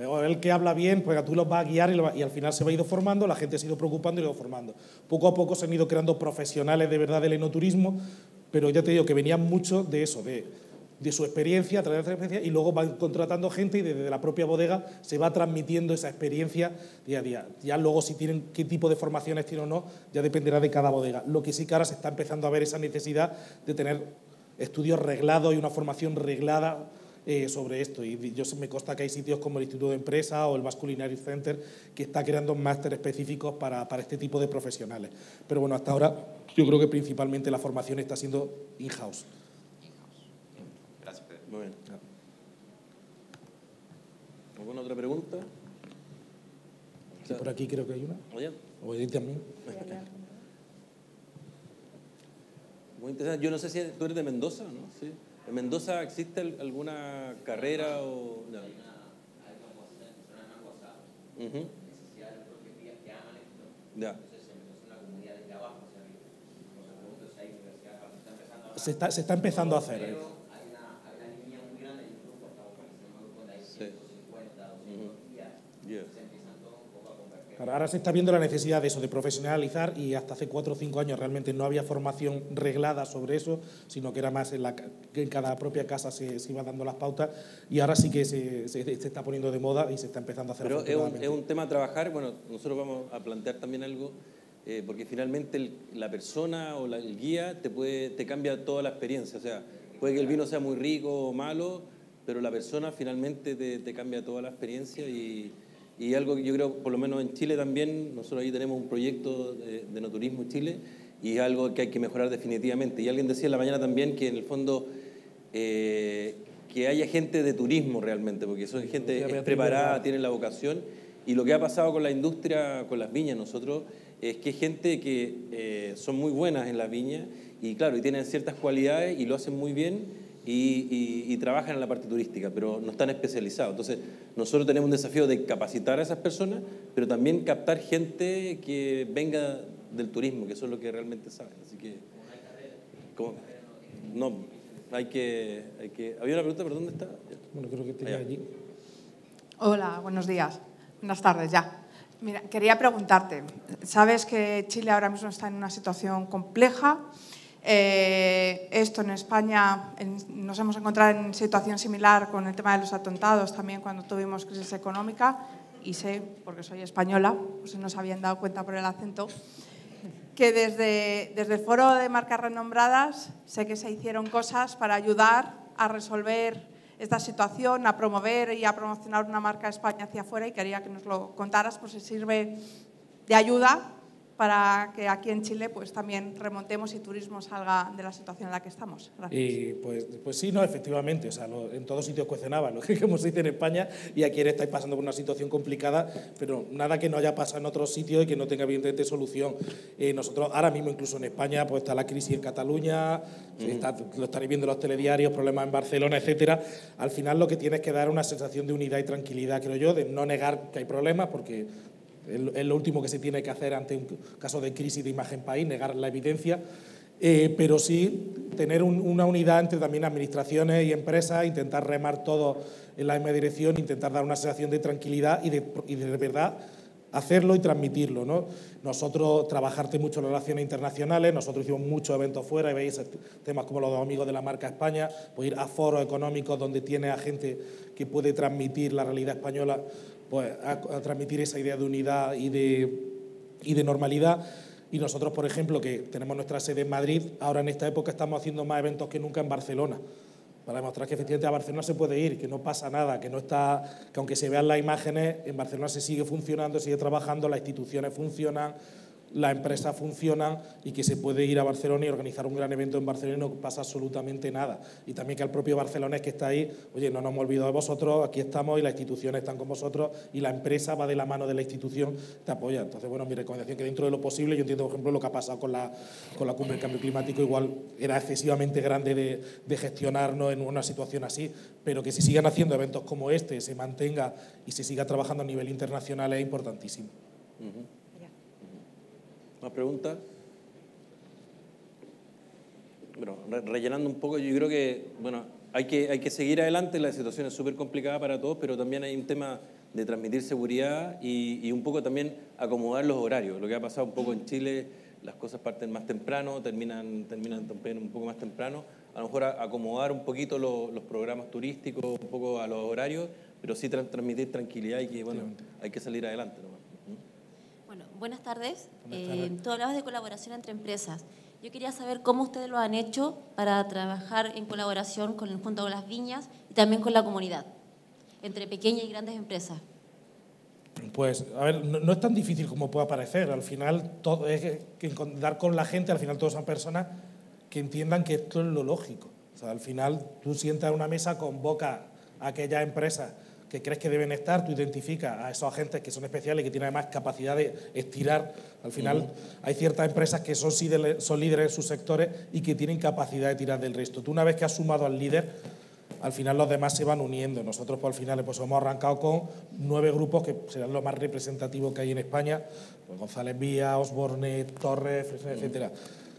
El que habla bien, pues tú los vas a guiar y, al final se va a ido formando, la gente se ha ido preocupando y lo formando. Poco a poco se han ido creando profesionales de verdad del enoturismo, pero ya te digo que venían mucho de eso, de, de su experiencia, a través de experiencia, y luego van contratando gente y desde la propia bodega se va transmitiendo esa experiencia día a día. Ya luego si tienen qué tipo de formaciones tienen o no, ya dependerá de cada bodega. Lo que sí que ahora se está empezando a ver esa necesidad de tener estudios reglados y una formación reglada eh, sobre esto. Y yo me consta que hay sitios como el Instituto de Empresa o el Masculinary Center que está creando máster específicos para, para, este tipo de profesionales. Pero bueno, hasta ahora yo creo que principalmente la formación está siendo in-house. Gracias, Pedro. Muy bien. ¿Alguna otra pregunta? por aquí creo que hay una. Oye. O también. Muy interesante. Yo no sé si tú eres de Mendoza, ¿no? Sí. ¿En Mendoza existe alguna carrera o...? No. Uh -huh. Ya. Se está, se está empezando a hacer. ¿eh? Sí. Uh -huh. yeah. Ahora se está viendo la necesidad de eso, de profesionalizar y hasta hace cuatro o cinco años realmente no había formación reglada sobre eso, sino que era más en, la, que en cada propia casa se, se, iba dando las pautas y ahora sí que se, se, se, está poniendo de moda y se está empezando a hacer. Pero es un, es un tema a trabajar, bueno, nosotros vamos a plantear también algo, eh, porque finalmente el, la persona o la, el guía te, puede, te cambia toda la experiencia, o sea, puede que el vino sea muy rico o malo, pero la persona finalmente te, te cambia toda la experiencia y y algo que yo creo, por lo menos en Chile también, nosotros ahí tenemos un proyecto de, de no turismo Chile y es algo que hay que mejorar definitivamente. Y alguien decía en la mañana también que en el fondo eh, que haya gente de turismo realmente, porque son gente es preparada, tiene la vocación. Y lo que ha pasado con la industria, con las viñas, nosotros, es que gente que eh, son muy buenas en las viñas y claro, y tienen ciertas cualidades y lo hacen muy bien y, y, y, trabajan en la parte turística, pero no están especializados. Entonces, nosotros tenemos un desafío de capacitar a esas personas, pero también captar gente que venga del turismo, que eso es lo que realmente saben. Así que, ¿cómo? No, hay que, hay que... ¿Había una pregunta? ¿Pero dónde está? Bueno, creo que tenía allí. Hola, buenos días. Buenas tardes ya. Mira, quería preguntarte, sabes que Chile ahora mismo está en una situación compleja, eh, esto en España nos hemos encontrado en situación similar con el tema de los atentados también cuando tuvimos crisis económica y sé, porque soy española, pues no se habían dado cuenta por el acento, que desde, desde el foro de marcas renombradas sé que se hicieron cosas para ayudar a resolver esta situación, a promover y a promocionar una marca España hacia afuera y quería que nos lo contaras por si sirve de ayuda para que aquí en Chile pues también remontemos y turismo salga de la situación en la que estamos. Y pues, pues sí, no, efectivamente, o sea, lo, en todos sitios cuestionaba, lo que como se dice en España, y aquí estáis pasando por una situación complicada, pero nada que no haya pasado en otros sitios y que no tenga evidentemente solución. Eh, nosotros ahora mismo incluso en España pues está la crisis en Cataluña, mm. está, lo estaréis viendo en los telediarios, problemas en Barcelona, etcétera. Al final lo que tienes que dar es una sensación de unidad y tranquilidad, creo yo, de no negar que hay problemas, porque es lo último que se tiene que hacer ante un caso de crisis de imagen país, negar la evidencia, eh, pero sí tener un, una unidad entre también administraciones y empresas, intentar remar todo en la misma dirección, intentar dar una sensación de tranquilidad y de, verdad hacerlo y transmitirlo. ¿no? Nosotros trabajarte mucho en relaciones internacionales, nosotros hicimos muchos eventos fuera y veis temas como los amigos de la marca España, pues ir a foros económicos donde tiene a gente que puede transmitir la realidad española pues, a, transmitir esa idea de unidad y de, y de normalidad. Y nosotros, por ejemplo, que tenemos nuestra sede en Madrid, ahora en esta época estamos haciendo más eventos que nunca en Barcelona. para demostrar que efectivamente a Barcelona se puede ir, que no pasa nada, que no está, que aunque se vean las imágenes, en Barcelona se sigue funcionando, sigue trabajando, las instituciones funcionan, las empresas funcionan y que se puede ir a Barcelona y organizar un gran evento en Barcelona y no pasa absolutamente nada. Y también que el propio barcelonés que está ahí, oye, no nos hemos olvidado de vosotros, aquí estamos y las instituciones están con vosotros y la empresa va de la mano de la institución, te apoya. Entonces, bueno, mi recomendación es que dentro de lo posible, yo entiendo, por ejemplo, lo que ha pasado con la, con la cumbre del cambio climático, igual era excesivamente grande de, de gestionarnos en una situación así, pero que si sigan haciendo eventos como este, se mantenga y se siga trabajando a nivel internacional es importantísimo. ¿Más preguntas? Bueno, rellenando un poco, yo creo que, bueno, hay que, hay que seguir adelante, la situación es súper complicada para todos, pero también hay un tema de transmitir seguridad y, y, un poco también acomodar los horarios. Lo que ha pasado un poco en Chile, las cosas parten más temprano, terminan, terminan también un poco más temprano. A lo mejor acomodar un poquito los, los programas turísticos, un poco a los horarios, pero sí tra transmitir tranquilidad y que, bueno, hay que salir adelante. ¿no? Buenas tardes. Buenas tardes. Eh, tú hablabas de colaboración entre empresas. Yo quería saber cómo ustedes lo han hecho para trabajar en colaboración con, junto con las viñas y también con la comunidad, entre pequeñas y grandes empresas. Pues, a ver, no, no es tan difícil como pueda parecer. Al final, todo es que, dar con la gente, al final todas son personas que entiendan que esto es lo lógico. O sea, al final tú sientas a una mesa, convoca a aquellas empresas que crees que deben estar, tú identificas a esos agentes que son especiales y que tienen además capacidad de estirar. Al final uh -huh. hay ciertas empresas que son, son líderes en sus sectores y que tienen capacidad de tirar del resto. Tú una vez que has sumado al líder, al final los demás se van uniendo. Nosotros pues, al final pues, hemos arrancado con nueve grupos que serán los más representativos que hay en España, pues, González Vía, Osborne, Torres, etcétera.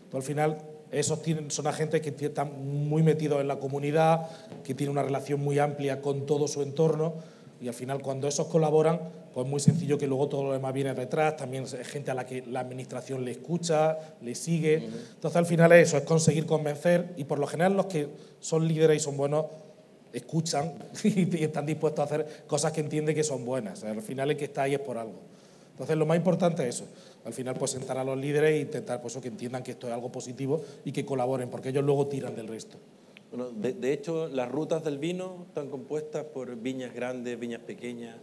Tú al final esos tienen, son agentes que están muy metidos en la comunidad, que tienen una relación muy amplia con todo su entorno y al final cuando esos colaboran, pues es muy sencillo que luego todo lo demás viene detrás, también es gente a la que la administración le escucha, le sigue. Uh -huh. Entonces al final es eso, es conseguir convencer y por lo general los que son líderes y son buenos escuchan y están dispuestos a hacer cosas que entienden que son buenas. Al final el que está ahí es por algo. Entonces lo más importante es eso, al final pues sentar a los líderes e intentar pues, que entiendan que esto es algo positivo y que colaboren, porque ellos luego tiran del resto. De, hecho, las rutas del vino están compuestas por viñas grandes, viñas pequeñas,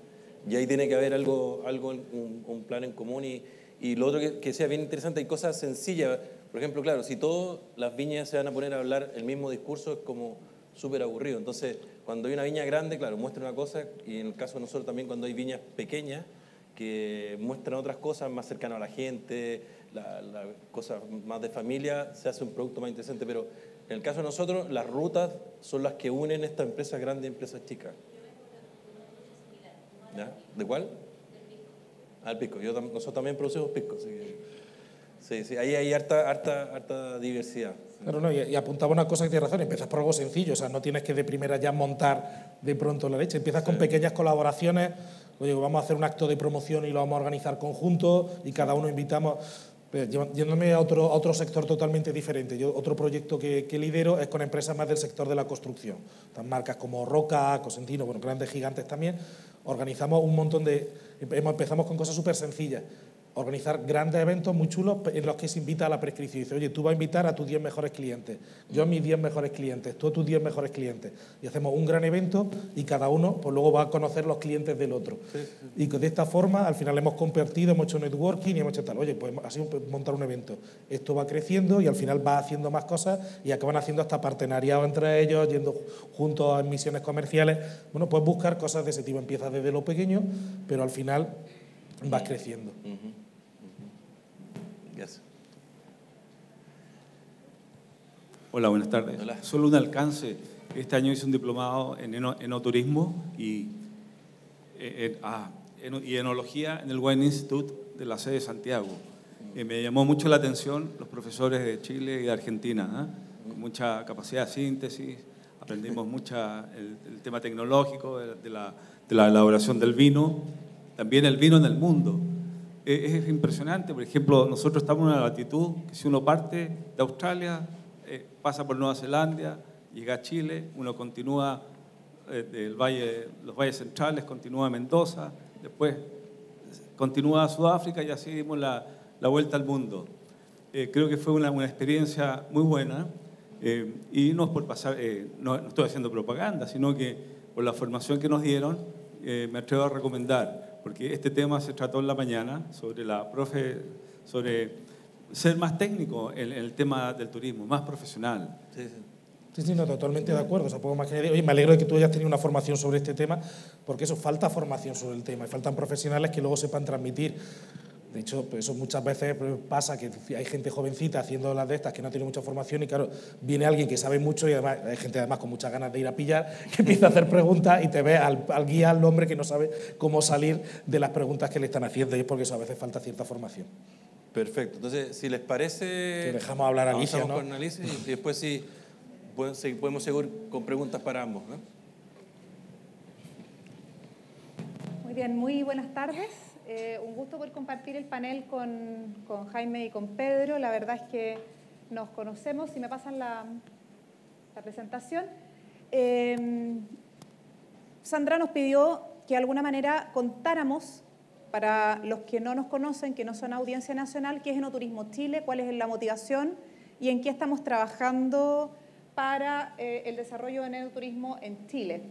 y ahí tiene que haber algo, algo un, un plan en común. Y, y lo otro que, que, sea bien interesante, hay cosas sencillas. Por ejemplo, claro, si todas las viñas se van a poner a hablar el mismo discurso, es como súper aburrido. Entonces, cuando hay una viña grande, claro, muestra una cosa, y en el caso de nosotros también cuando hay viñas pequeñas, que muestran otras cosas más cercanas a la gente, las la cosas más de familia, se hace un producto más interesante. Pero en el caso de nosotros, las rutas son las que unen estas empresas grandes y empresas chicas. ¿Ya? ¿De cuál? Al pisco. Yo, nosotros también producimos pisco. Así que, sí, sí, ahí hay harta, harta, harta diversidad. Claro, no, y, y, apuntaba una cosa que tiene razón, empiezas por algo sencillo, o sea, no tienes que de primera ya montar de pronto la leche, empiezas sí. con pequeñas colaboraciones oye, vamos a hacer un acto de promoción y lo vamos a organizar conjunto y cada uno invitamos. Yéndome a otro, sector totalmente diferente, otro proyecto que, que, lidero es con empresas más del sector de la construcción. Tan marcas como Roca, Cosentino, bueno, grandes gigantes también. Organizamos un montón de... Empezamos con cosas súper sencillas organizar grandes eventos muy chulos en los que se invita a la prescripción. Dice, oye, tú vas a invitar a tus 10 mejores clientes, yo a mis 10 mejores clientes, tú a tus 10 mejores clientes. Y hacemos un gran evento y cada uno pues luego va a conocer los clientes del otro. Sí, sí. Y de esta forma, al final hemos compartido, hemos hecho networking y hemos hecho tal. Oye, pues así montar un evento. Esto va creciendo y al final va haciendo más cosas y acaban haciendo hasta partenariado entre ellos, yendo juntos a misiones comerciales. Bueno, pues buscar cosas de ese tipo. Empieza desde lo pequeño, pero al final vas creciendo. Uh -huh. Hola, buenas tardes. Hola. Solo un alcance. Este año hice un diplomado en eno, enoturismo y, eh, en, ah, en, y enología en el Wine Institute de la sede de Santiago. Y me llamó mucho la atención los profesores de Chile y de Argentina, ¿eh? con mucha capacidad de síntesis. Aprendimos mucho el, el, tema tecnológico de, de, la, de la elaboración del vino, también el vino en el mundo es impresionante. Por ejemplo, nosotros estamos en una latitud que si uno parte de Australia, eh, pasa por Nueva Zelanda, llega a Chile, uno continúa eh, del valle, los valles centrales, continúa a Mendoza, después continúa a Sudáfrica y así dimos la, la vuelta al mundo. Eh, creo que fue una, una, experiencia muy buena Eh, y no es por pasar, eh, no, estoy haciendo propaganda, sino que por la formación que nos dieron, eh, me atrevo a recomendar, porque este tema se trató en la mañana sobre la profe, sobre ser más técnico en, el tema del turismo, más profesional. Sí, sí. Sí, sí, no, totalmente de acuerdo. O sea, puedo más que Oye, me alegro de que tú hayas tenido una formación sobre este tema, porque eso falta formación sobre el tema y faltan profesionales que luego sepan transmitir de hecho, pues eso muchas veces pasa que hay gente jovencita haciendo las de estas que no tiene mucha formación y claro, viene alguien que sabe mucho y además hay gente además con muchas ganas de ir a pillar que empieza a hacer preguntas y te ve al, guía, al hombre que no sabe cómo salir de las preguntas que le están haciendo y es porque eso a veces falta cierta formación. Perfecto. Entonces, si les parece... Que dejamos hablar a Alicia, ¿no? con Alicia y después sí podemos seguir con preguntas para ambos. Muy bien, muy buenas tardes. Eh, un gusto poder compartir el panel con, Jaime y con Pedro. La verdad es que nos conocemos. Si me pasan la, presentación. Em, Sandra nos pidió que de alguna manera contáramos para los que no nos conocen, que no son audiencia nacional, qué es Enoturismo Chile, cuál es la motivación y en qué estamos trabajando para eh, el desarrollo de Enoturismo en Chile.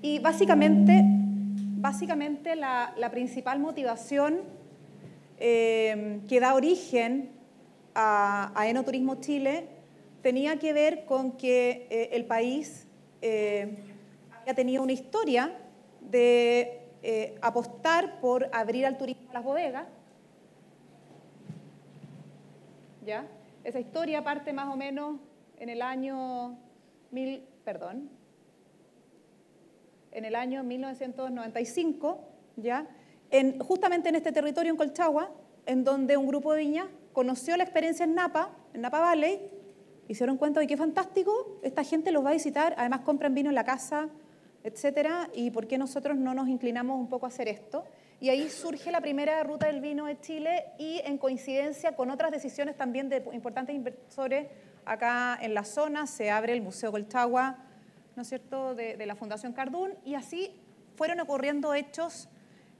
Y básicamente básicamente la, principal motivación eh, que da origen a, Enoturismo Chile tenía que ver con que eh, el país había tenido una historia de apostar por abrir al turismo las bodegas. ¿Ya? Esa historia parte más o menos en el año mil, perdón, en el año 1995, ¿ya? En, justamente en este territorio, en Colchagua, en donde un grupo de viñas conoció la experiencia en Napa, en Napa Valley, dieron cuenta de qué fantástico, esta gente los va a visitar, además compran vino en la casa, etcétera, y por qué nosotros no nos inclinamos un poco a hacer esto. Y ahí surge la primera ruta del vino de Chile y en coincidencia con otras decisiones también de importantes inversores acá en la zona, se abre el Museo Colchagua, ¿no es cierto?, de, la Fundación Cardún, y así fueron ocurriendo hechos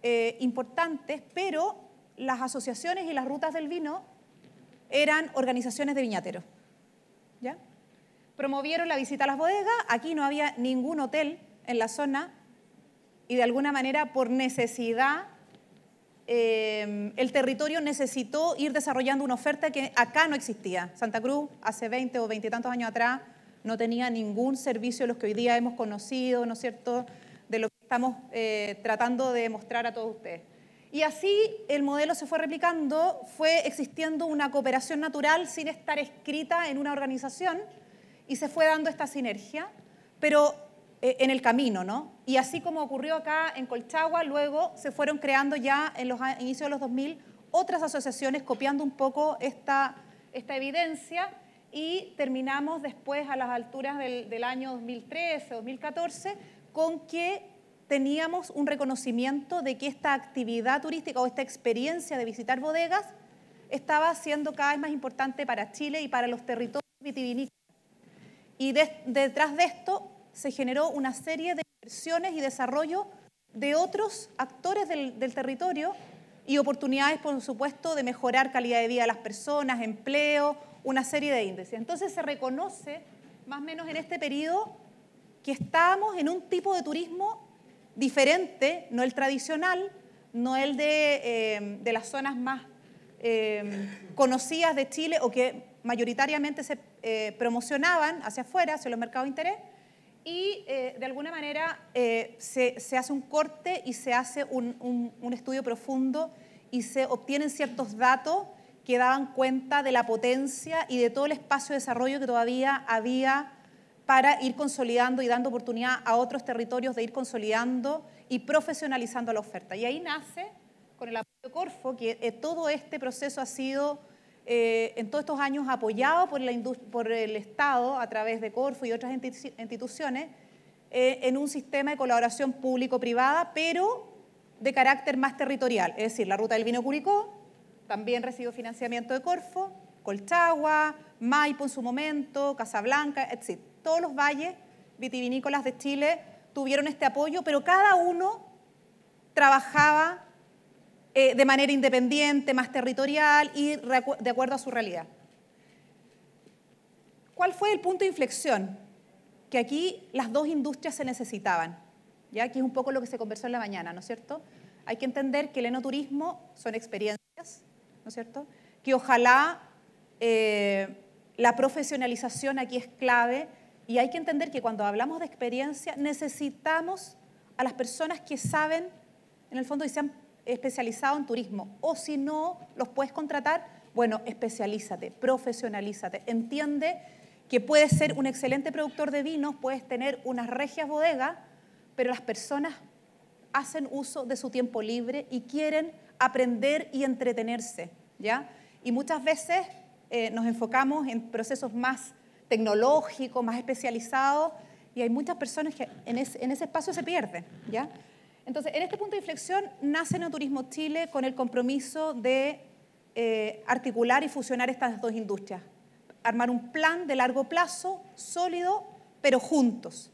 eh, importantes, pero las asociaciones y las rutas del vino eran organizaciones de viñateros. ¿ya? Promovieron la visita a las bodegas, aquí no había ningún hotel en la zona, y de alguna manera por necesidad eh, el territorio necesitó ir desarrollando una oferta que acá no existía. Santa Cruz, hace 20 o 20 y tantos años atrás, no tenía ningún servicio de los que hoy día hemos conocido, ¿no es cierto?, de lo que estamos eh, tratando de mostrar a todos ustedes. Y así el modelo se fue replicando, fue existiendo una cooperación natural sin estar escrita en una organización y se fue dando esta sinergia, pero en el camino, ¿no? Y así como ocurrió acá en Colchagua, luego se fueron creando ya en los inicios de los 2000 otras asociaciones copiando un poco esta, esta evidencia y terminamos después a las alturas del, año 2013, 2014, con que teníamos un reconocimiento de que esta actividad turística o esta experiencia de visitar bodegas estaba siendo cada vez más importante para Chile y para los territorios vitivinícolas. Y detrás de esto se generó una serie de inversiones y desarrollo de otros actores del, territorio y oportunidades, por supuesto, de mejorar calidad de vida de las personas, empleo, una serie de índices. Entonces se reconoce, más o menos en este periodo, que estábamos en un tipo de turismo diferente, no el tradicional, no el de, eh, las zonas más eh, conocidas de Chile o que mayoritariamente se eh, promocionaban hacia afuera, hacia los mercados de interés, y de alguna manera se, hace un corte y se hace un, un estudio profundo y se obtienen ciertos datos que daban cuenta de la potencia y de todo el espacio de desarrollo que todavía había para ir consolidando y dando oportunidad a otros territorios de ir consolidando y profesionalizando la oferta. Y ahí nace, con el apoyo de Corfo, que eh, todo este proceso ha sido eh, en todos estos años apoyado por, el Estado a través de Corfo y otras instituciones eh, en un sistema de colaboración público-privada, pero de carácter más territorial. Es decir, la ruta del vino Curicó también recibió financiamiento de Corfo, Colchagua, Maipo en su momento, Casablanca, etc. Todos los valles vitivinícolas de Chile tuvieron este apoyo, pero cada uno trabajaba eh, de manera independiente, más territorial y de acuerdo a su realidad. ¿Cuál fue el punto de inflexión? Que aquí las dos industrias se necesitaban, ya que es un poco lo que se conversó en la mañana, ¿no es cierto? Hay que entender que el enoturismo son experiencias, ¿no es cierto? Que ojalá eh, la profesionalización aquí es clave y hay que entender que cuando hablamos de experiencia necesitamos a las personas que saben, en el fondo, y se han especializado en turismo. O si no los puedes contratar, bueno, especialízate, profesionalízate, entiende que puedes ser un excelente productor de vinos, puedes tener unas regias bodegas, pero las personas hacen uso de su tiempo libre y quieren aprender y entretenerse, ¿ya? Y muchas veces eh, nos enfocamos en procesos más tecnológicos, más especializados, y hay muchas personas que en, en ese espacio se pierden, ¿ya? Entonces, en este punto de inflexión nace Turismo Chile con el compromiso de eh, articular y fusionar estas dos industrias, armar un plan de largo plazo, sólido, pero juntos.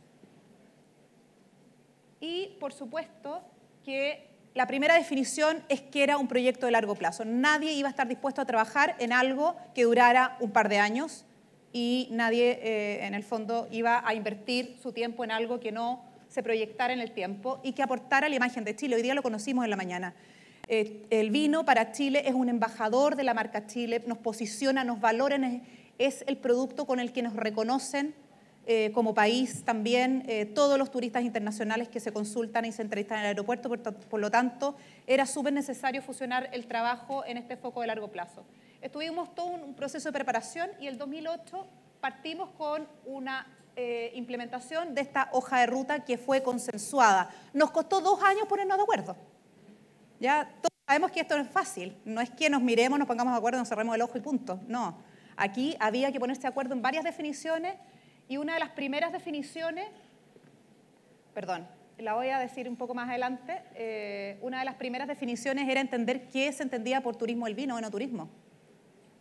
Y, por supuesto, que la primera definición es que era un proyecto de largo plazo. Nadie iba a estar dispuesto a trabajar en algo que durara un par de años y nadie, eh, en el fondo, iba a invertir su tiempo en algo que no se proyectara en el tiempo y que aportara la imagen de Chile. Hoy día lo conocimos en la mañana. Eh, el vino para Chile es un embajador de la marca Chile, nos posiciona, nos valora, es el producto con el que nos reconocen eh, como país también eh, todos los turistas internacionales que se consultan y se entrevistan en el aeropuerto. Por, lo tanto, era súper necesario fusionar el trabajo en este foco de largo plazo. Estuvimos todo un proceso de preparación y el 2008 partimos con una eh, implementación de esta hoja de ruta que fue consensuada. Nos costó dos años ponernos de acuerdo. Ya todos sabemos que esto no es fácil. No es que nos miremos, nos pongamos de acuerdo, nos cerremos el ojo y punto. No. Aquí había que ponerse de acuerdo en varias definiciones y una de las primeras definiciones, perdón, la voy a decir un poco más adelante, eh, una de las primeras definiciones era entender qué se entendía por turismo del vino o no turismo.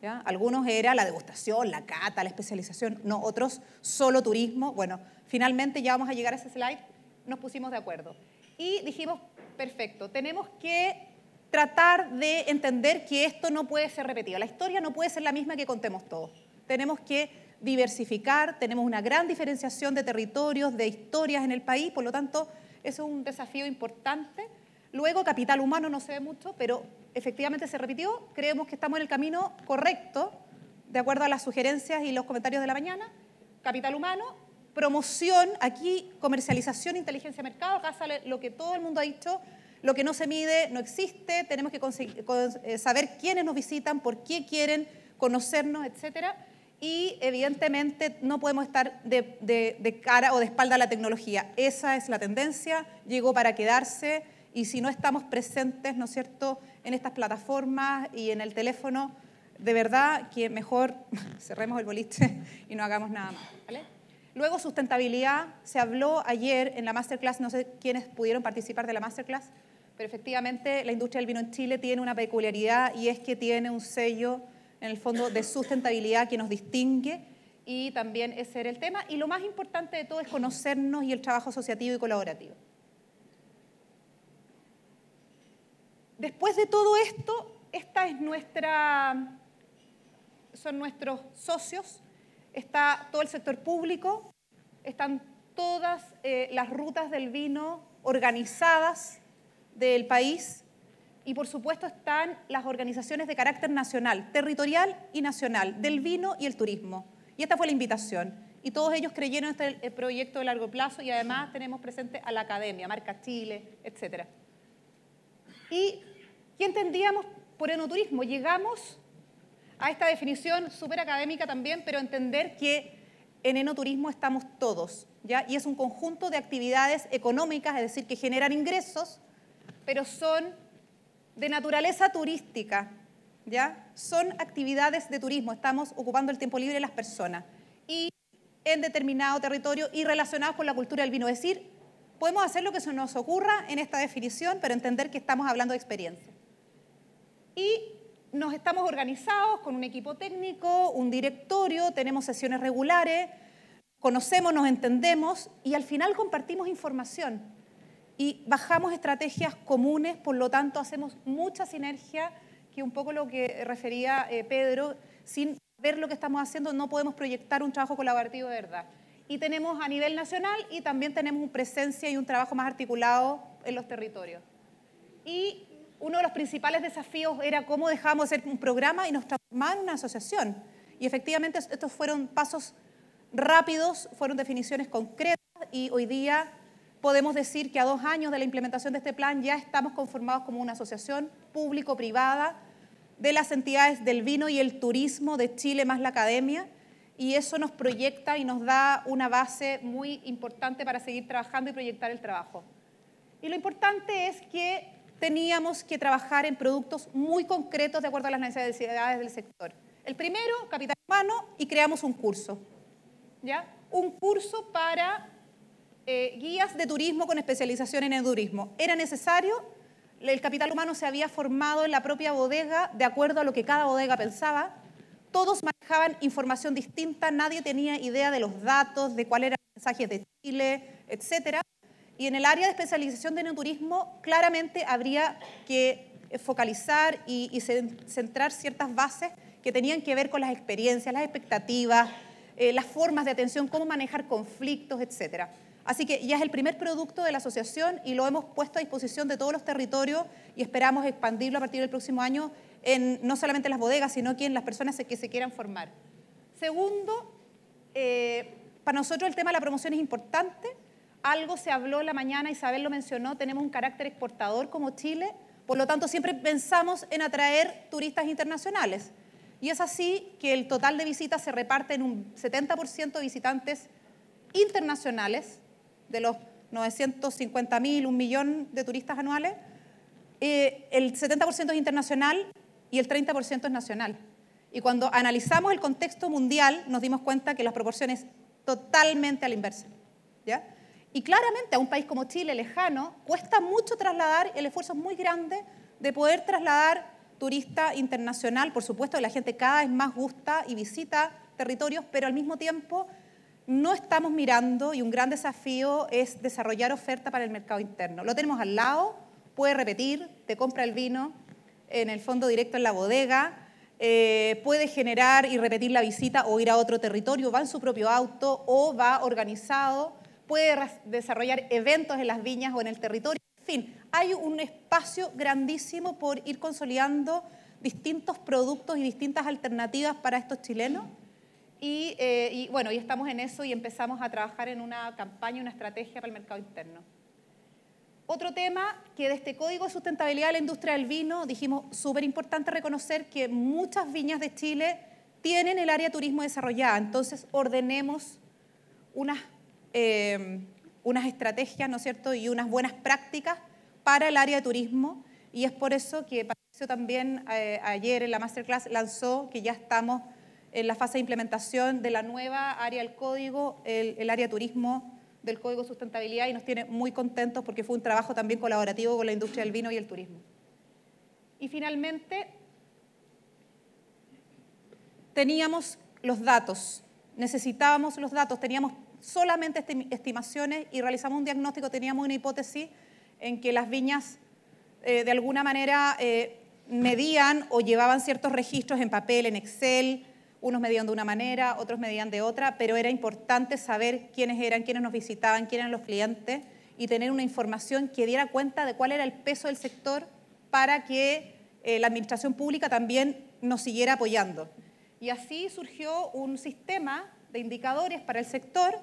Algunos era la degustación, la cata, la especialización, no, otros solo turismo. Bueno, finalmente ya vamos a llegar a ese slide, nos pusimos de acuerdo. Y dijimos, perfecto, tenemos que tratar de entender que esto no puede ser repetido. La historia no puede ser la misma que contemos todos. Tenemos que diversificar, tenemos una gran diferenciación de territorios, de historias en el país, por lo tanto, eso es un desafío importante. Luego, capital humano no se ve mucho, pero efectivamente se repitió. Creemos que estamos en el camino correcto, de acuerdo a las sugerencias y los comentarios de la mañana. Capital humano, promoción, aquí comercialización, inteligencia de mercado, acá sale lo que todo el mundo ha dicho, lo que no se mide no existe, tenemos que eh, saber quiénes nos visitan, por qué quieren conocernos, etcétera. Y evidentemente no podemos estar de, de cara o de espalda a la tecnología. Esa es la tendencia, llegó para quedarse y si no estamos presentes, ¿no es cierto?, en estas plataformas y en el teléfono, de verdad que mejor cerremos el boliche y no hagamos nada más. Luego, sustentabilidad. Se habló ayer en la masterclass, no sé quiénes pudieron participar de la masterclass, pero efectivamente la industria del vino en Chile tiene una peculiaridad y es que tiene un sello, en el fondo, de sustentabilidad que nos distingue y también ese era el tema. Y lo más importante de todo es conocernos y el trabajo asociativo y colaborativo. Después de todo esto, son nuestros socios, está todo el sector público, están todas eh, las rutas del vino organizadas del país y por supuesto están las organizaciones de carácter nacional, territorial y nacional, del vino y el turismo. Y esta fue la invitación. Y todos ellos creyeron en este proyecto de largo plazo y además tenemos presente a la academia, Marca Chile, etcétera. ¿Y qué entendíamos por enoturismo? Llegamos a esta definición súper académica también, pero entender que en enoturismo estamos todos, ¿ya? Y es un conjunto de actividades económicas, es decir, que generan ingresos, pero son de naturaleza turística, ¿ya? Son actividades de turismo, estamos ocupando el tiempo libre de las personas y en determinado territorio y relacionados con la cultura del vino, es decir, podemos hacer lo que se nos ocurra en esta definición, pero entender que estamos hablando de experiencia. Y nos estamos organizados con un equipo técnico, un directorio, tenemos sesiones regulares, conocemos, nos entendemos y al final compartimos información y bajamos estrategias comunes, por lo tanto hacemos mucha sinergia, que un poco lo que refería eh, Pedro, sin ver lo que estamos haciendo, no podemos proyectar un trabajo colaborativo de verdad. Y tenemos a nivel nacional y también tenemos una presencia y un trabajo más articulado en los territorios. Y uno de los principales desafíos era cómo dejábamos de ser un programa y nos transformábamos en una asociación. Y efectivamente estos fueron pasos rápidos, fueron definiciones concretas y hoy día podemos decir que a dos años de la implementación de este plan ya estamos conformados como una asociación público-privada de las entidades del vino y el turismo de Chile más la academia y eso nos proyecta y nos da una base muy importante para seguir trabajando y proyectar el trabajo. Y lo importante es que teníamos que trabajar en productos muy concretos de acuerdo a las necesidades del sector. El primero, capital humano, y creamos un curso. ¿ya? Un curso para eh, guías de turismo con especialización en el turismo. Era necesario, el capital humano se había formado en la propia bodega de acuerdo a lo que cada bodega pensaba. Todos manejaban información distinta, nadie tenía idea de los datos, de cuál eran los mensajes de Chile, etcétera. Y en el área de especialización de turismo, claramente habría que focalizar y, centrar ciertas bases que tenían que ver con las experiencias, las expectativas, eh, las formas de atención, cómo manejar conflictos, etc. Así que ya es el primer producto de la asociación y lo hemos puesto a disposición de todos los territorios y esperamos expandirlo a partir del próximo año en no solamente las bodegas, sino que en las personas que se quieran formar. Segundo, eh, para nosotros el tema de la promoción es importante algo se habló la mañana, Isabel lo mencionó, tenemos un carácter exportador como Chile, por lo tanto siempre pensamos en atraer turistas internacionales. Y es así que el total de visitas se reparte en un 70% de visitantes internacionales, de los 950.000, un millón de turistas anuales, eh, el 70% es internacional y el 30% es nacional. Y cuando analizamos el contexto mundial nos dimos cuenta que las proporciones totalmente a la inversa. ¿ya? Y claramente a un país como Chile, lejano, cuesta mucho trasladar, el esfuerzo es muy grande de poder trasladar turista internacional. Por supuesto, la gente cada vez más gusta y visita territorios, pero al mismo tiempo no estamos mirando y un gran desafío es desarrollar oferta para el mercado interno. Lo tenemos al lado, puede repetir, te compra el vino en el fondo directo en la bodega, eh, puede generar y repetir la visita o ir a otro territorio, va en su propio auto o va organizado puede desarrollar eventos en las viñas o en el territorio. En fin, hay un espacio grandísimo por ir consolidando distintos productos y distintas alternativas para estos chilenos. Y, eh, bueno, y estamos en eso y empezamos a trabajar en una campaña, una estrategia para el mercado interno. Otro tema que de este Código de Sustentabilidad de la Industria del Vino dijimos súper importante reconocer que muchas viñas de Chile tienen el área de turismo desarrollada, entonces ordenemos unas Em, unas estrategias, ¿no es cierto?, y unas buenas prácticas para el área de turismo. Y es por eso que Patricio también eh, ayer en la masterclass lanzó que ya estamos en la fase de implementación de la nueva área del código, el, el área de turismo del Código de Sustentabilidad y nos tiene muy contentos porque fue un trabajo también colaborativo con la industria del vino y el turismo. Y finalmente, teníamos los datos, necesitábamos los datos, teníamos solamente estimaciones y realizamos un diagnóstico, teníamos una hipótesis en que las viñas eh, de alguna manera eh, medían o llevaban ciertos registros en papel, en Excel, unos medían de una manera, otros medían de otra, pero era importante saber quiénes eran, quiénes nos visitaban, quiénes eran los clientes y tener una información que diera cuenta de cuál era el peso del sector para que eh, la administración pública también nos siguiera apoyando. Y así surgió un sistema de indicadores para el sector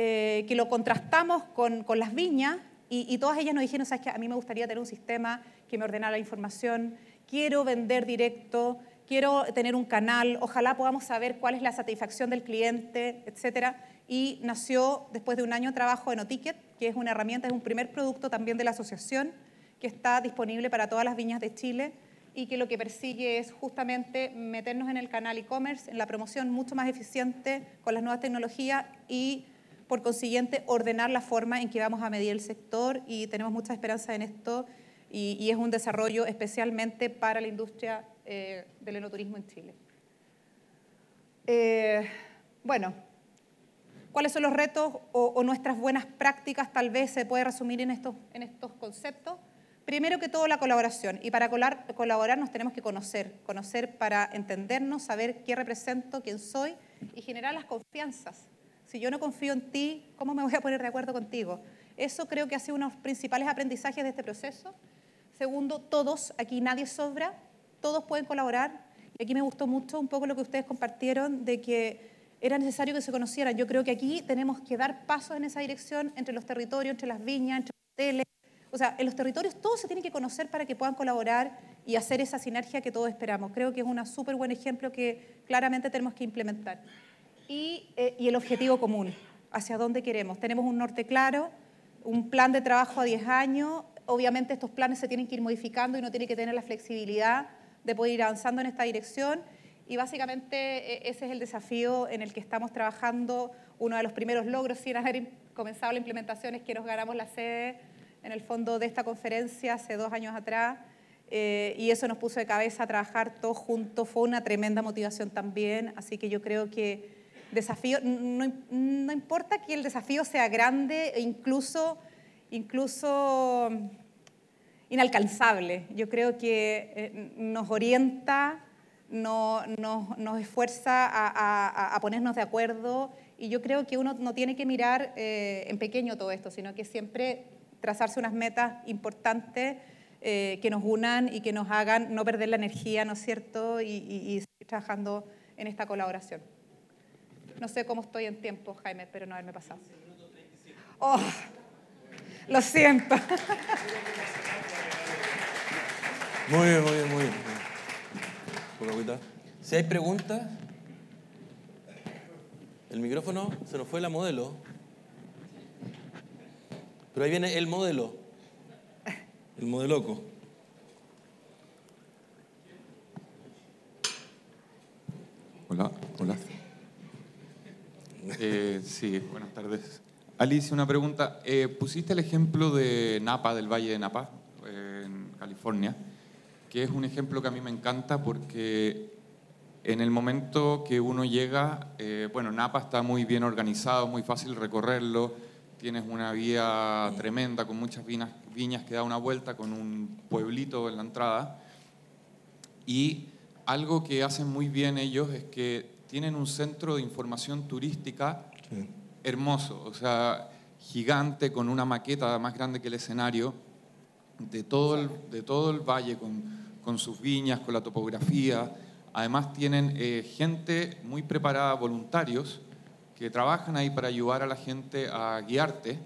eh, que lo contrastamos con, con las viñas y, todas ellas nos dijeron, sabes que a mí me gustaría tener un sistema que me ordenara la información, quiero vender directo, quiero tener un canal, ojalá podamos saber cuál es la satisfacción del cliente, etc. Y nació después de un año de trabajo en Oticket, que es una herramienta, es un primer producto también de la asociación que está disponible para todas las viñas de Chile y que lo que persigue es justamente meternos en el canal e-commerce, en la promoción mucho más eficiente con las nuevas tecnologías y por consiguiente, ordenar la forma en que vamos a medir el sector y tenemos mucha esperanza en esto y, es un desarrollo especialmente para la industria eh, del enoturismo en Chile. Eh, bueno, ¿cuáles son los retos o, nuestras buenas prácticas? Tal vez se puede resumir en estos, en estos conceptos. primero que todo la colaboración. Y para colaborar nos tenemos que conocer, conocer para entendernos, saber qué represento, quién soy y generar las confianzas. Si yo no confío en ti, ¿cómo me voy a poner de acuerdo contigo? Eso creo que ha sido uno de los principales aprendizajes de este proceso. Segundo, todos, aquí nadie sobra, todos pueden colaborar. Y aquí me gustó mucho un poco lo que ustedes compartieron de que era necesario que se conocieran. Yo creo que aquí tenemos que dar pasos en esa dirección entre los territorios, entre las viñas, entre los hoteles. O sea, en los territorios todos se tienen que conocer para que puedan colaborar y hacer esa sinergia que todos esperamos. Creo que es un súper buen ejemplo que claramente tenemos que implementar. Y, eh, y el objetivo común, hacia dónde queremos. Tenemos un norte claro, un plan de trabajo a 10 años. Obviamente estos planes se tienen que ir modificando y uno tiene que tener la flexibilidad de poder ir avanzando en esta dirección y básicamente e, ese es el desafío en el que estamos trabajando. Uno de los primeros logros sin haber comenzado la implementación es que nos ganamos la sede en el fondo de esta conferencia hace dos años atrás. Eh, y eso nos puso de cabeza a trabajar todos juntos, fue una tremenda motivación también, así que yo creo que no, no importa que el desafío sea grande e incluso, incluso inalcanzable, yo creo que eh, nos orienta no, nos esfuerza a, ponernos de acuerdo y yo creo que uno no tiene que mirar eh, en pequeño todo esto, sino que siempre trazarse unas metas importantes eh, que nos unan y que nos hagan no perder la energía, ¿no es cierto? Y, seguir trabajando en esta colaboración. No sé cómo estoy en tiempo, Jaime, pero no haberme pasado. Oh, lo siento. Muy bien, muy bien, muy bien. Si hay preguntas, el micrófono se nos fue la modelo. Pero ahí viene el modelo, el modeloco. Hola, hola. Eh, sí, buenas tardes. Alicia, una pregunta. Eh, pusiste el ejemplo de Napa, del Valle de Napa, en California que es un ejemplo que a mí me encanta porque en el momento que uno llega, eh, bueno, Napa está muy bien organizado, muy fácil recorrerlo, tienes una vía tremenda con muchas viñas, viñas que da una vuelta con un pueblito en la entrada. Y algo que hacen muy bien ellos es que tienen un centro de información turística hermoso, o sea, gigante, con una maqueta más grande que el escenario de todo el, de todo el valle con, con sus viñas, con la topografía. Además tienen eh, gente muy preparada, voluntarios, que trabajan ahí para ayudar a la gente a guiarte.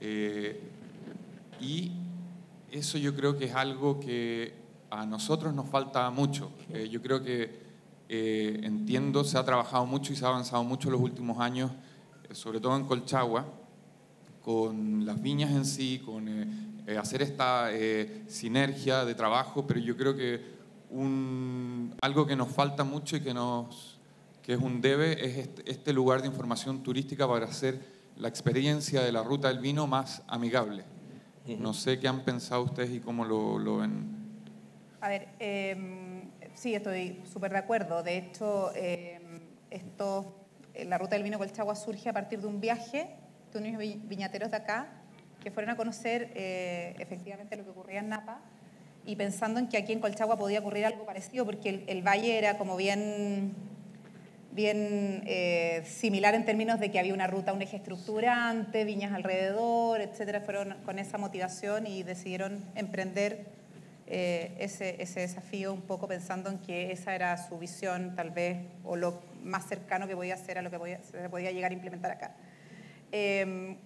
Eh, y eso yo creo que es algo que a nosotros nos falta mucho. Eh, yo creo que, entiendo, se ha trabajado mucho y se ha avanzado mucho en los últimos años, sobre todo en Colchagua, con las viñas en sí, con eh, hacer esta eh, sinergia de trabajo, pero yo creo que un, algo que nos falta mucho y que, nos, que es un debe es este, este, lugar de información turística para hacer la experiencia de la ruta del vino más amigable. No sé qué han pensado ustedes y cómo lo, lo ven. A ver, em, sí, estoy súper de acuerdo. De hecho, em, esto, la ruta del vino Colchagua surge a partir de un viaje de unos viñateros de acá que fueron a conocer eh, efectivamente lo que ocurría en Napa y pensando en que aquí en Colchagua podía ocurrir algo parecido, porque el, valle era como bien, bien eh, similar en términos de que había una ruta, un eje estructurante, viñas alrededor, etcétera. Fueron con esa motivación y decidieron emprender eh, ese, ese, desafío un poco pensando en que esa era su visión tal vez o lo más cercano que podía ser a lo que podía, se podía llegar a implementar acá. Em,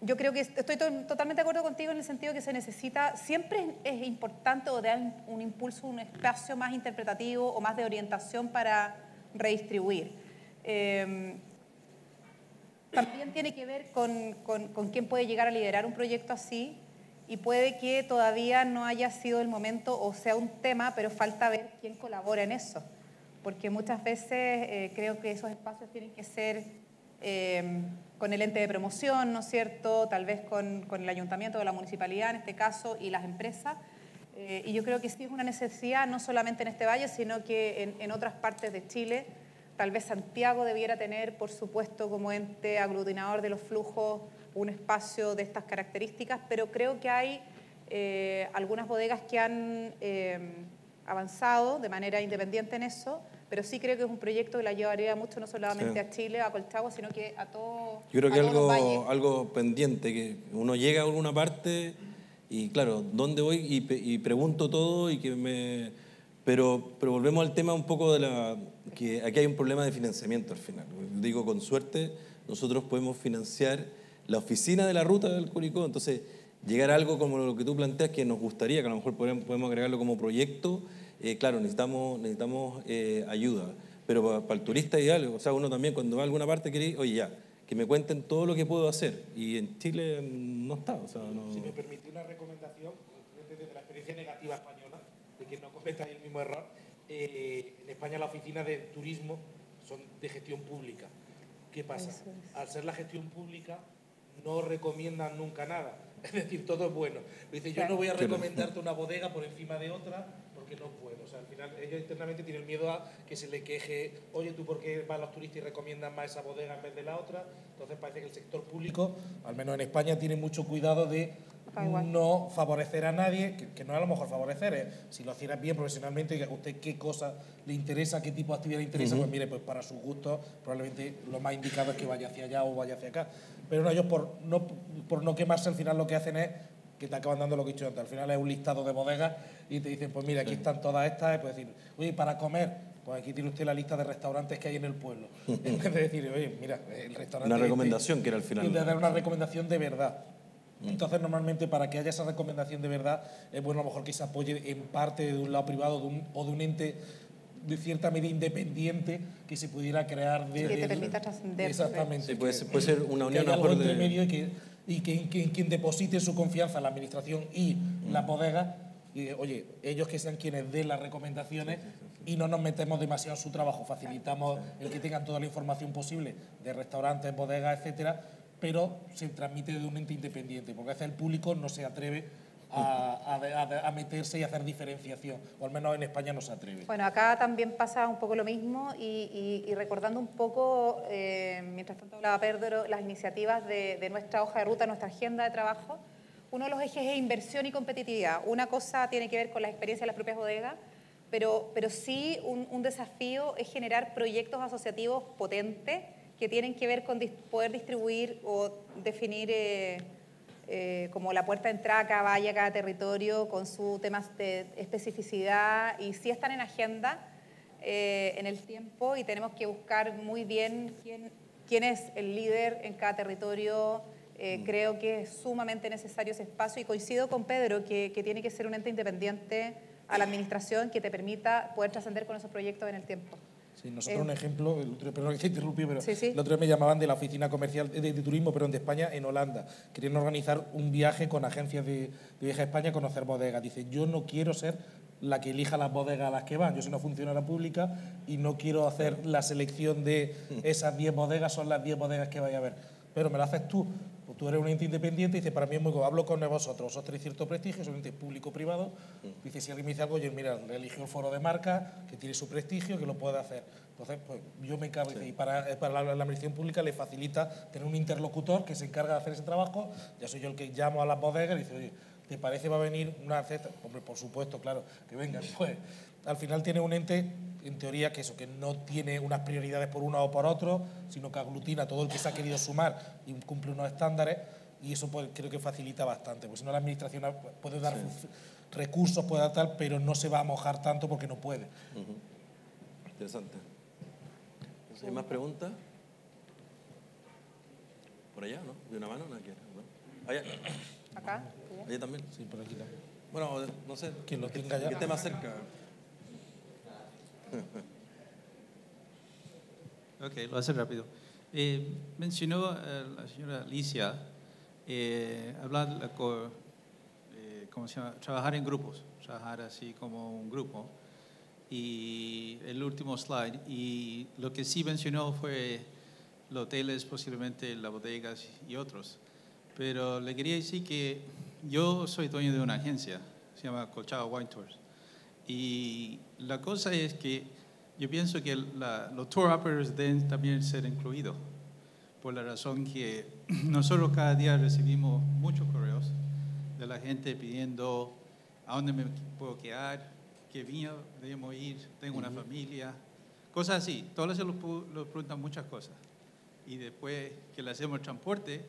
yo creo que estoy totalmente de acuerdo contigo en el sentido que se necesita, siempre es importante o dar un impulso, un espacio más interpretativo o más de orientación para redistribuir. Em, también tiene que ver con, con, quién puede llegar a liderar un proyecto así y puede que todavía no haya sido el momento o sea un tema, pero falta ver quién colabora en eso, porque muchas veces eh, creo que esos espacios tienen que ser... Em, con el ente de promoción, ¿no es cierto? Tal vez con, el ayuntamiento de la municipalidad en este caso y las empresas. Eh, y yo creo que sí es una necesidad, no solamente en este valle, sino que en, otras partes de Chile. Tal vez Santiago debiera tener, por supuesto, como ente aglutinador de los flujos, un espacio de estas características, pero creo que hay eh, algunas bodegas que han eh, avanzado de manera independiente en eso, pero sí creo que es un proyecto que la llevaría mucho no solamente Sí. a Chile, a Colchagua, sino que a todo Yo creo que algo, algo pendiente, que uno llega a alguna parte y claro, ¿dónde voy? Y pregunto todo y que me... Pero, pero volvemos al tema un poco de la... que aquí hay un problema de financiamiento al final. Digo, con suerte, nosotros podemos financiar la oficina de la ruta del Curicó, entonces llegar a algo como lo que tú planteas que nos gustaría, que a lo mejor podemos, agregarlo como proyecto, eh, claro, necesitamos, necesitamos eh, ayuda. Pero para, el turista ideal, o sea, uno también cuando va a alguna parte quiere ir, oye, ya, que me cuenten todo lo que puedo hacer. Y en Chile mm, no está, o sea, no... Si me permitís una recomendación, desde la experiencia negativa española, de que no cometáis el mismo error, eh, en España las oficinas de turismo son de gestión pública. ¿Qué pasa? Al ser la gestión pública, no recomiendan nunca nada. Es decir, todo es bueno. Dice, yo no voy a recomendarte una bodega por encima de otra porque no puedo. O sea, al final ellos internamente tienen miedo a que se le queje, oye, ¿tú por qué van los turistas y recomiendan más esa bodega en vez de la otra? Entonces parece que el sector público, al menos en España, tiene mucho cuidado de no favorecer a nadie, que, que no es a lo mejor favorecer, ¿eh? si lo hicieras bien profesionalmente, que a usted qué cosa le interesa, qué tipo de actividad le interesa, pues mire, pues para su gusto probablemente lo más indicado es que vaya hacia allá o vaya hacia acá. Pero no, ellos por no, por no quemarse al final lo que hacen es que te acaban dando lo que he dicho antes. Al final es un listado de bodegas y te dicen, pues mira, aquí están todas estas, y puedes decir, oye, para comer, pues aquí tiene usted la lista de restaurantes que hay en el pueblo. en vez de decir, oye, mira, el restaurante... Una este", recomendación que era al final. Y de dar una recomendación de verdad. Entonces, normalmente, para que haya esa recomendación de verdad, es bueno a lo mejor que se apoye en parte de un lado privado de un- o de un ente de cierta medida independiente que se pudiera crear de... Que te permita trascender. Exactamente. Sí, puede que- ser- puede ser una que unión haya a algo entre medio y que, y que, que- quien deposite su confianza en la administración y la bodega, y, oye, ellos que sean quienes den las recomendaciones y no nos metemos demasiado en su trabajo, facilitamos el que tengan toda la información posible de restaurantes, bodegas, etcétera, pero se transmite de un ente independiente, porque a veces el público no se atreve a, a- a- meterse y hacer diferenciación, o al menos en España no se atreve. Bueno, acá también pasa un poco lo mismo y, y- y recordando un poco, eh, mientras tanto hablaba Pedro, las iniciativas de, de nuestra hoja de ruta, nuestra agenda de trabajo, uno de los ejes es inversión y competitividad. Una cosa tiene que ver con la experiencia de las propias bodegas, pero, pero sí un, un desafío es generar proyectos asociativos potentes que tienen que ver con dis- poder distribuir o definir eh, eh, como la puerta de entrada a cada valle, a cada territorio, con sus temas de especificidad y sí están en agenda eh, en el tiempo y tenemos que buscar muy bien quién, quién es el líder en cada territorio. Eh, Creo que es sumamente necesario ese espacio y coincido con Pedro que, que tiene que ser un ente independiente a la administración que te permita poder trascender con esos proyectos en el tiempo. Sí, nosotros Eh, un ejemplo, el otro, perdón que te interrumpí, pero Sí, sí. el otro día me llamaban de la oficina comercial de, de turismo, pero de España, en Holanda. Querían organizar un viaje con agencias de, de viaje a España a conocer bodegas. Dice, yo no quiero ser la que elija las bodegas a las que van. Yo soy una funcionaria pública y no quiero hacer la selección de esas 10 bodegas, son las 10 bodegas que vaya a ver. Pero me lo haces tú. Pues tú eres un ente independiente y dice, para mí es muy... co- Hablo con vosotros, vosotros tenéis cierto prestigio, son entes público-privado. Dice, si alguien me dice algo, yo, mira, eligió el foro de marca, que tiene su prestigio, que lo puede hacer. Entonces, pues yo me encargo, y para, eh, para la, la administración pública le facilita tener un interlocutor que se encarga de hacer ese trabajo. Ya soy yo el que llamo a las bodegas y dice, oye, ¿te parece va a venir una cesta? Hombre, por supuesto, claro, que venga. Pues al final tiene un ente, en teoría, que eso, que no tiene unas prioridades por uno o por otro, sino que aglutina todo el que se ha querido sumar y cumple unos estándares. Y eso pues, creo que facilita bastante, porque si no la administración puede dar recursos, puede dar tal, pero no se va a mojar tanto porque no puede. Interesante. ¿Hay más preguntas? ¿Por allá, no? ¿De una mano? No, aquí, ¿no? Allá. Acá. Allá también. Sí, por aquí también. Bueno, no sé. Quien lo tenga ya. Que esté más cerca. Ok, lo hace rápido. Eh, mencionó eh, la señora Alicia eh, hablar eh, ¿cómo se llama? trabajar en grupos, trabajar así como un grupo. Y el último slide, y lo que sí mencionó fue los hoteles, posiblemente las bodegas y otros. Pero le quería decir que yo soy dueño de una agencia, se llama Colchado Wine Tours. Y la cosa es que yo pienso que la- los tour operators deben también ser incluidos, por la razón que nosotros cada día recibimos muchos correos de la gente pidiendo a dónde me puedo quedar, qué viña debemos ir, tengo una familia, cosas así. Las veces nos preguntan muchas cosas. Y después que le hacemos el transporte,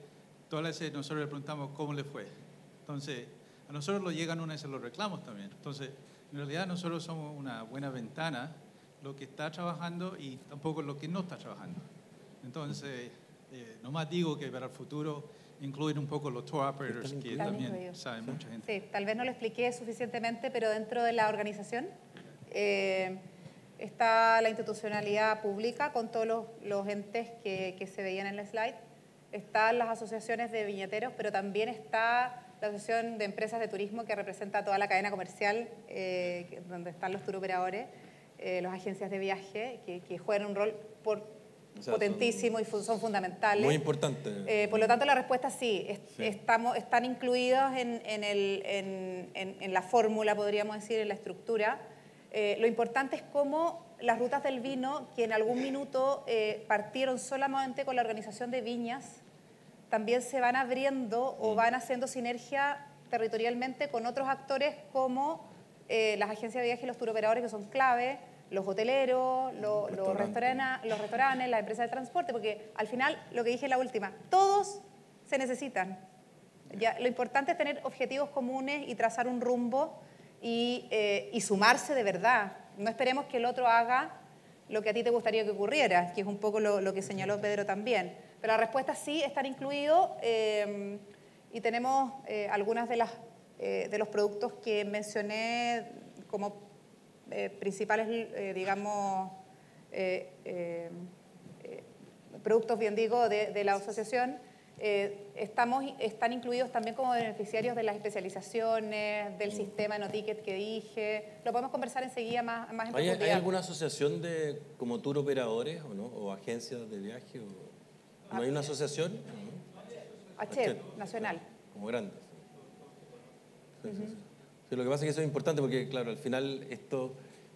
todas las veces nosotros le preguntamos cómo le fue. Entonces, a nosotros lo llegan una vez los reclamos también. Entonces, en realidad nosotros somos una buena ventana, lo que está trabajando y tampoco lo que no está trabajando. Entonces, eh, nomás digo que para el futuro incluir un poco los tour operators que también saben mucha gente. Sí, tal vez no lo expliqué suficientemente, pero dentro de la organización eh, está la institucionalidad pública con todos los, los entes que, que, se veían en el slide, están las asociaciones de viñeteros, pero también está la Asociación de Empresas de Turismo que representa toda la cadena comercial, eh, donde están los tour operadores, eh, las agencias de viaje, que, que juegan un rol por potentísimo y son fundamentales. Muy importante. Eh, por lo tanto, la respuesta sí, Estamos, están incluidos en, el, en, la fórmula, podríamos decir, en la estructura. Eh, lo importante es cómo las rutas del vino, que en algún minuto eh, partieron solamente con la organización de viñas, también se van abriendo o van haciendo sinergia territorialmente con otros actores como las agencias de viaje y los turoperadores, que son clave, los hoteleros, los, restaurantes. los restaurantes, las empresas de transporte, porque al final, lo que dije en la última, todos se necesitan. Ya, lo importante es tener objetivos comunes y trazar un rumbo y, eh, y, sumarse de verdad. No esperemos que el otro haga lo que a ti te gustaría que ocurriera, que es un poco lo, que señaló Pedro también. Pero la respuesta sí, están incluidos eh, y tenemos eh, algunas de, las, de los productos que mencioné como eh, principales, eh, digamos, eh, productos, bien digo, de, la asociación, estamos, están incluidos también como beneficiarios de las especializaciones, del mm. sistema no ticket que dije. Lo podemos conversar enseguida más, más en ¿Hay, ¿Hay alguna asociación de como tour operadores o no? ¿O agencias de viaje? ¿No hay una asociación? H, nacional. Como grande. sí lo que pasa es que eso es importante porque, claro, al final esto,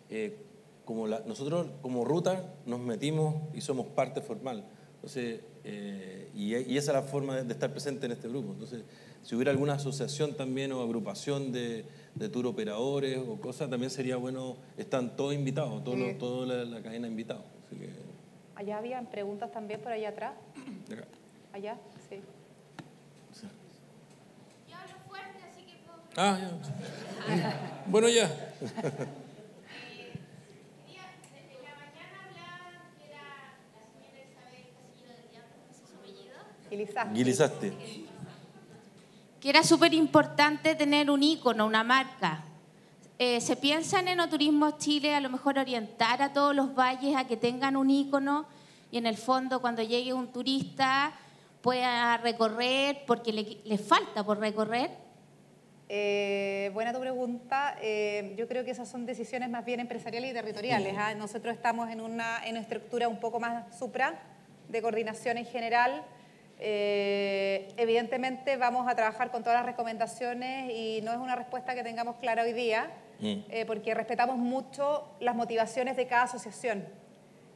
eh, como nosotros como ruta nos metimos y somos parte formal. Entonces, eh, y, esa es la forma de, estar presente en este grupo. Entonces, si hubiera alguna asociación también o agrupación de, de tour operadores o cosas, también sería bueno, están todos invitados, todos toda la, cadena invitados. Allá habían preguntas también por allá atrás. Allá, sí. Ah, ya. bueno, ya. Guilizaste. Que era súper importante tener un icono, una marca. Eh, ¿Se piensa en Enoturismo Chile a lo mejor orientar a todos los valles a que tengan un icono y en el fondo cuando llegue un turista pueda recorrer porque le, le falta por recorrer? Eh, buena tu pregunta. Eh, yo creo que esas son decisiones más bien empresariales y territoriales. ¿ah? Nosotros estamos en una, en estructura un poco más supra, de coordinación en general. Eh, evidentemente vamos a trabajar con todas las recomendaciones y no es una respuesta que tengamos clara hoy día, mm. porque respetamos mucho las motivaciones de cada asociación.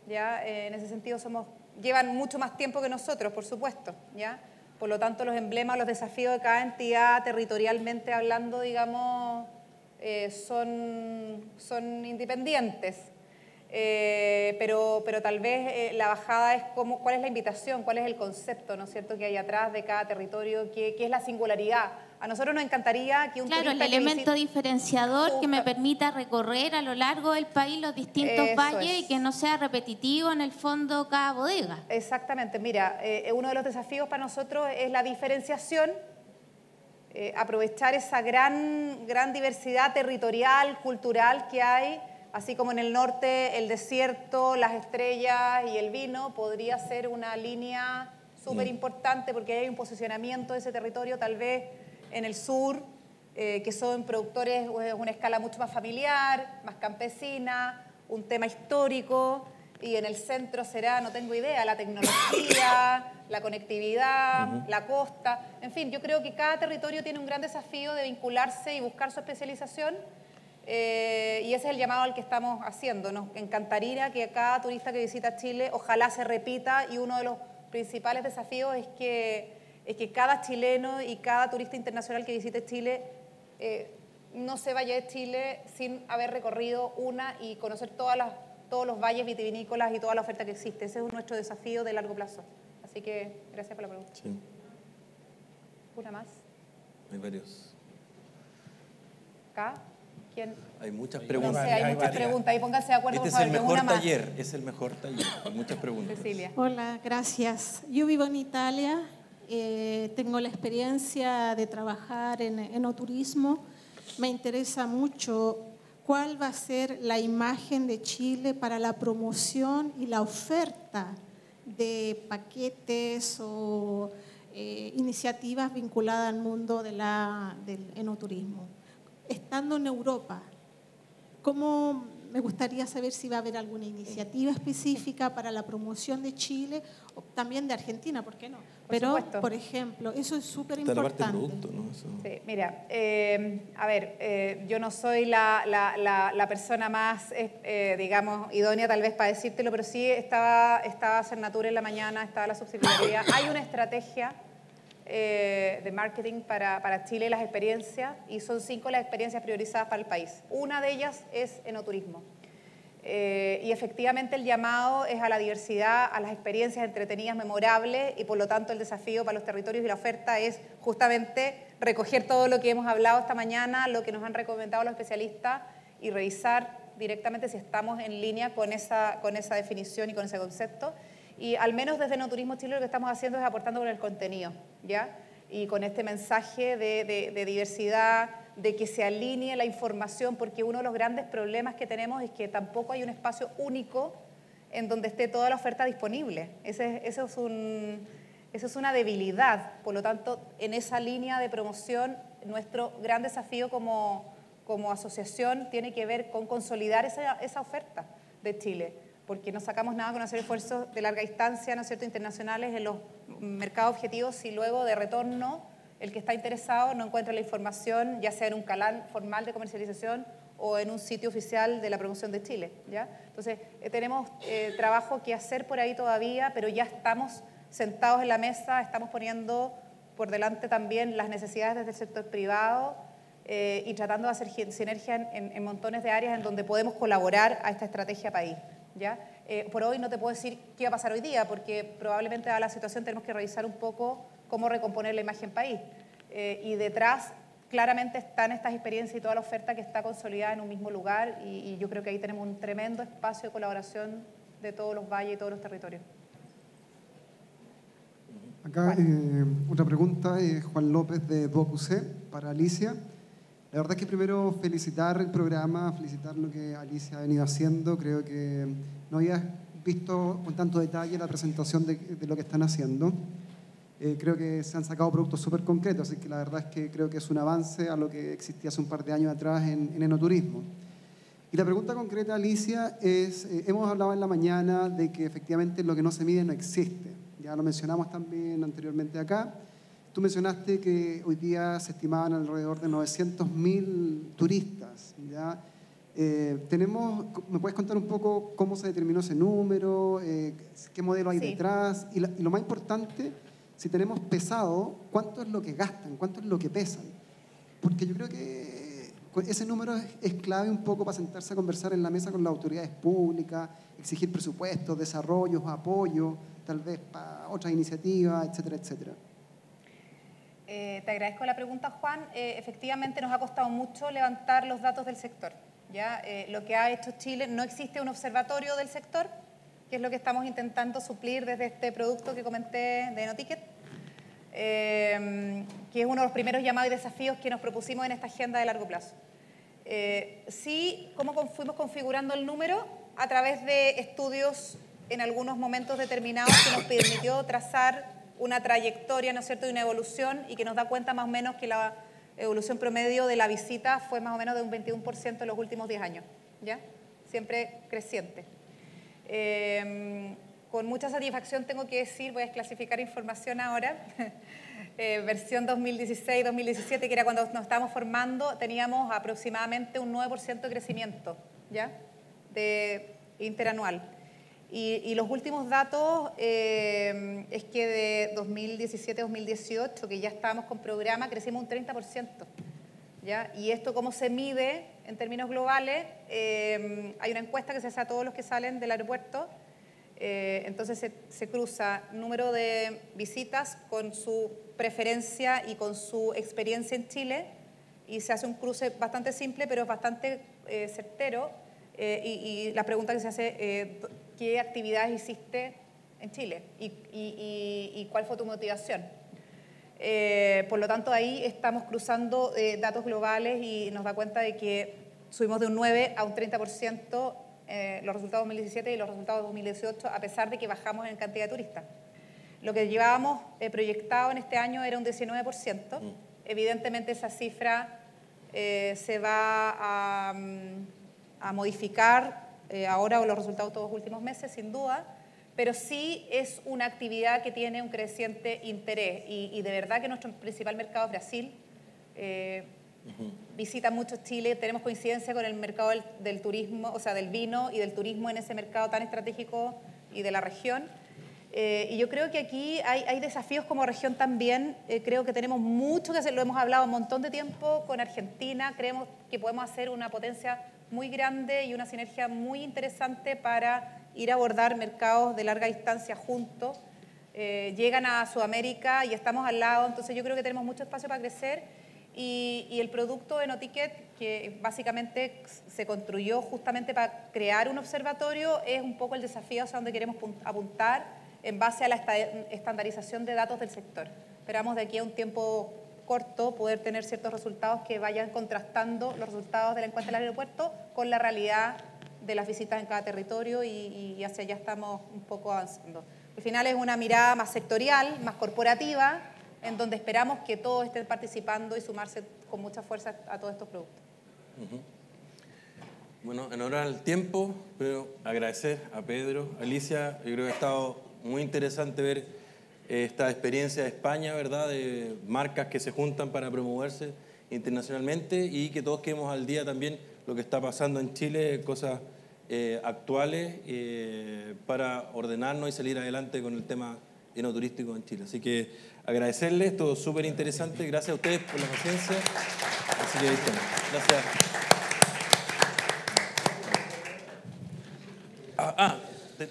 ¿ya? en ese sentido somos, llevan mucho más tiempo que nosotros, por supuesto. ¿ya? Por lo tanto, los emblemas, los desafíos de cada entidad territorialmente hablando, digamos, eh, son, son independientes. Eh, pero, pero tal vez eh, la bajada es cómo, cuál es la invitación, cuál es el concepto, ¿no es cierto?, que hay atrás de cada territorio, qué, qué es la singularidad. A nosotros nos encantaría que un Claro, el elemento diferenciador que me permita recorrer a lo largo del país los distintos valles y que no sea repetitivo en el fondo cada bodega. Exactamente, mira, uno de los desafíos para nosotros es la diferenciación aprovechar esa gran, gran diversidad territorial, cultural que hay Así como en el norte el desierto, las estrellas y el vino, podría ser una línea súper importante porque hay un posicionamiento de ese territorio, tal vez en el sur, eh, que son productores de una escala mucho más familiar, más campesina, un tema histórico, y en el centro será, no tengo idea, la tecnología, la conectividad, la costa. En fin, yo creo que cada territorio tiene un gran desafío de vincularse y buscar su especialización eh, y ese es el llamado al que estamos haciendo. Nos encantaría que cada turista que visita Chile ojalá se repita y uno de los principales desafíos es que es que cada chileno y cada turista internacional que visite Chile eh, no se vaya de Chile sin haber recorrido una y conocer todas las, todos los valles vitivinícolas y toda la oferta que existe. Ese es nuestro desafío de largo plazo. Así que gracias por la pregunta. Sí. ¿Una más? Hay varios. ¿Acá? ¿Quién? Hay muchas No preguntas. sé, hay, muchas preguntas y pónganse de acuerdo. Este por es el mejor una más. taller, es el mejor taller. Hay muchas preguntas. Cecilia. Hola, gracias. Yo vivo en Italia, eh, tengo la experiencia de trabajar en enoturismo. Me interesa mucho cuál va a ser la imagen de Chile para la promoción y la oferta de paquetes o eh, iniciativas vinculadas al mundo de la, del enoturismo. Estando en Europa, ¿Cómo me gustaría saber si va a haber alguna iniciativa específica para la promoción de Chile o también de Argentina, ¿por qué no? Pero, supuesto. por ejemplo, eso es súper importante. producto, ¿no? Eso. Sí, mira, eh, a ver, eh, yo no soy la, la- la- la persona más, eh, eh, digamos, idónea tal vez para decírtelo, pero sí estaba, estaba Cernatura en la mañana, estaba la subsecretaría. Hay una estrategia eh, de marketing para, para Chile las experiencias, y son cinco las experiencias priorizadas para el país. Una de ellas es enoturismo. Eh, y efectivamente el llamado es a la diversidad, a las experiencias entretenidas, memorables, y por lo tanto el desafío para los territorios y la oferta es justamente recoger todo lo que hemos hablado esta mañana, lo que nos han recomendado los especialistas y revisar directamente si estamos en línea con esa, con esa definición y con ese concepto. Y al menos desde No Turismo Chile lo que estamos haciendo es aportando con el contenido, ¿ya? Y con este mensaje de, diversidad, de que se alinee la información, porque uno de los grandes problemas que tenemos es que tampoco hay un espacio único en donde esté toda la oferta disponible. Ese, es esa es una debilidad. Por lo tanto, en esa línea de promoción, nuestro gran desafío como, asociación tiene que ver con consolidar esa oferta de Chile, porque no sacamos nada con hacer esfuerzos de larga distancia, ¿no es cierto?, internacionales en los mercados objetivos si luego de retorno el que está interesado no encuentra la información, ya sea en un canal formal de comercialización o en un sitio oficial de la promoción de Chile. ¿ya? Entonces, eh, tenemos eh, trabajo que hacer por ahí todavía, pero ya estamos sentados en la mesa, estamos poniendo por delante también las necesidades desde el sector privado eh, y tratando de hacer sinergia en, en- en montones de áreas en donde podemos colaborar a esta estrategia país. ¿Ya? Eh, por hoy no te puedo decir qué va a pasar hoy día, porque probablemente a la situación tenemos que revisar un poco cómo recomponer la imagen país. Eh, y detrás claramente están estas experiencias y toda la oferta que está consolidada en un mismo lugar y, y yo creo que ahí tenemos un tremendo espacio de colaboración de todos los valles y todos los territorios. Acá eh, otra pregunta, eh, Juan López de DuoQC para Alicia. La verdad es que primero felicitar el programa, felicitar lo que Alicia ha venido haciendo. Creo que no había visto con tanto detalle la presentación de, de lo que están haciendo. Eh, creo que se han sacado productos súper concretos, así que la verdad es que creo que es un avance a lo que existía hace un par de años atrás en, en enoturismo. Y la pregunta concreta, Alicia, es, eh, hemos hablado en la mañana de que efectivamente lo que no se mide no existe. Ya lo mencionamos también anteriormente acá. Tú mencionaste que hoy día se estimaban alrededor de 900.000 turistas. ¿ya? Eh, tenemos, ¿Me puedes contar un poco cómo se determinó ese número? Eh, ¿Qué modelo hay Sí. detrás? Y, la- y lo más importante, si tenemos pesado, ¿cuánto es lo que gastan? ¿Cuánto es lo que pesan? Porque yo creo que ese número es, es clave un poco para sentarse a conversar en la mesa con las autoridades públicas, exigir presupuestos, desarrollos, apoyo, tal vez para otras iniciativas, etcétera, etcétera. Eh, te agradezco la pregunta, Juan. Eh, efectivamente, nos ha costado mucho levantar los datos del sector. ¿ya? Eh, lo que ha hecho Chile, no existe un observatorio del sector, que es lo que estamos intentando suplir desde este producto que comenté de NoTicket, eh, que es uno de los primeros llamados y desafíos que nos propusimos en esta agenda de largo plazo. Eh, sí, ¿cómo fuimos configurando el número? A través de estudios en algunos momentos determinados que nos permitió trazar una trayectoria, ¿no es cierto?, y una evolución y que nos da cuenta más o menos que la evolución promedio de la visita fue más o menos de un 21% en los últimos 10 años, ¿ya? Siempre creciente. Eh, con mucha satisfacción tengo que decir, voy a clasificar información ahora, eh, versión 2016-2017, que era cuando nos estábamos formando, teníamos aproximadamente un 9% de crecimiento, ¿ya? De interanual. Y, los últimos datos eh, es que de 2017-2018, que ya estábamos con programa, crecimos un 30%. ¿ya? Y esto cómo se mide en términos globales, eh, hay una encuesta que se hace a todos los que salen del aeropuerto, eh, entonces se, se, cruza número de visitas con su preferencia y con su experiencia en Chile y se hace un cruce bastante simple pero bastante certero y, y, la pregunta que se hace qué actividades hiciste en Chile y, cuál fue tu motivación. Eh, por lo tanto, ahí estamos cruzando eh, datos globales y nos da cuenta de que subimos de un 9 a un 30% eh, los resultados de 2017 y los resultados de 2018, a pesar de que bajamos en cantidad de turistas. Lo que llevábamos proyectado en este año era un 19%. Mm. Evidentemente esa cifra se va a, mm, a modificar eh, ahora o los resultados de todos los últimos meses, sin duda, pero sí es una actividad que tiene un creciente interés y, de verdad que nuestro principal mercado es Brasil. Eh, visita mucho Chile, tenemos coincidencia con el mercado del, turismo, o sea, del vino y del turismo en ese mercado tan estratégico y de la región. Eh, y yo creo que aquí hay, hay desafíos como región también. creo que tenemos mucho que hacer, lo hemos hablado un montón de tiempo con Argentina. Creemos que podemos hacer una potencia muy grande y una sinergia muy interesante para ir a abordar mercados de larga distancia juntos. Eh, llegan a Sudamérica y estamos al lado, entonces yo creo que tenemos mucho espacio para crecer y, y el producto de Noticket, que básicamente se construyó justamente para crear un observatorio, es un poco el desafío hacia donde queremos apuntar en base a la estandarización de datos del sector. Esperamos de aquí a un tiempo corto poder tener ciertos resultados que vayan contrastando los resultados de la encuesta del aeropuerto con la realidad de las visitas en cada territorio y, hacia allá estamos un poco avanzando. Al final es una mirada más sectorial, más corporativa, en donde esperamos que todos estén participando y sumarse con mucha fuerza a todos estos productos. Bueno, en hora del tiempo, pero agradecer a Pedro, Alicia, yo creo que ha estado muy interesante ver esta experiencia de España, ¿verdad? De marcas que se juntan para promoverse internacionalmente y que todos quedemos al día también lo que está pasando en Chile, cosas eh, actuales eh, para ordenarnos y salir adelante con el tema enoturístico en Chile. Así que agradecerles, todo súper interesante, gracias a ustedes por la paciencia. Así que Gracias. Ah, ah,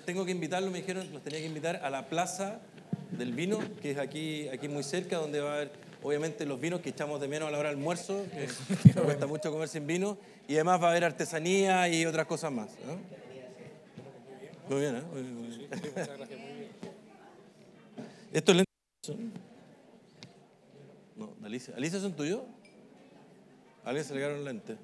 tengo que invitarlo, me dijeron, los tenía que invitar a la plaza del vino, que es aquí, aquí muy cerca, donde va a haber obviamente los vinos que echamos de menos a la hora del almuerzo, que nos cuesta mucho comer sin vino, y además va a haber artesanía y otras cosas más. Muy bien, ¿eh? Muy bien. ¿Estos lentes son? No, Alicia. ¿Alicia son tuyos? ¿A alguien se le lentes?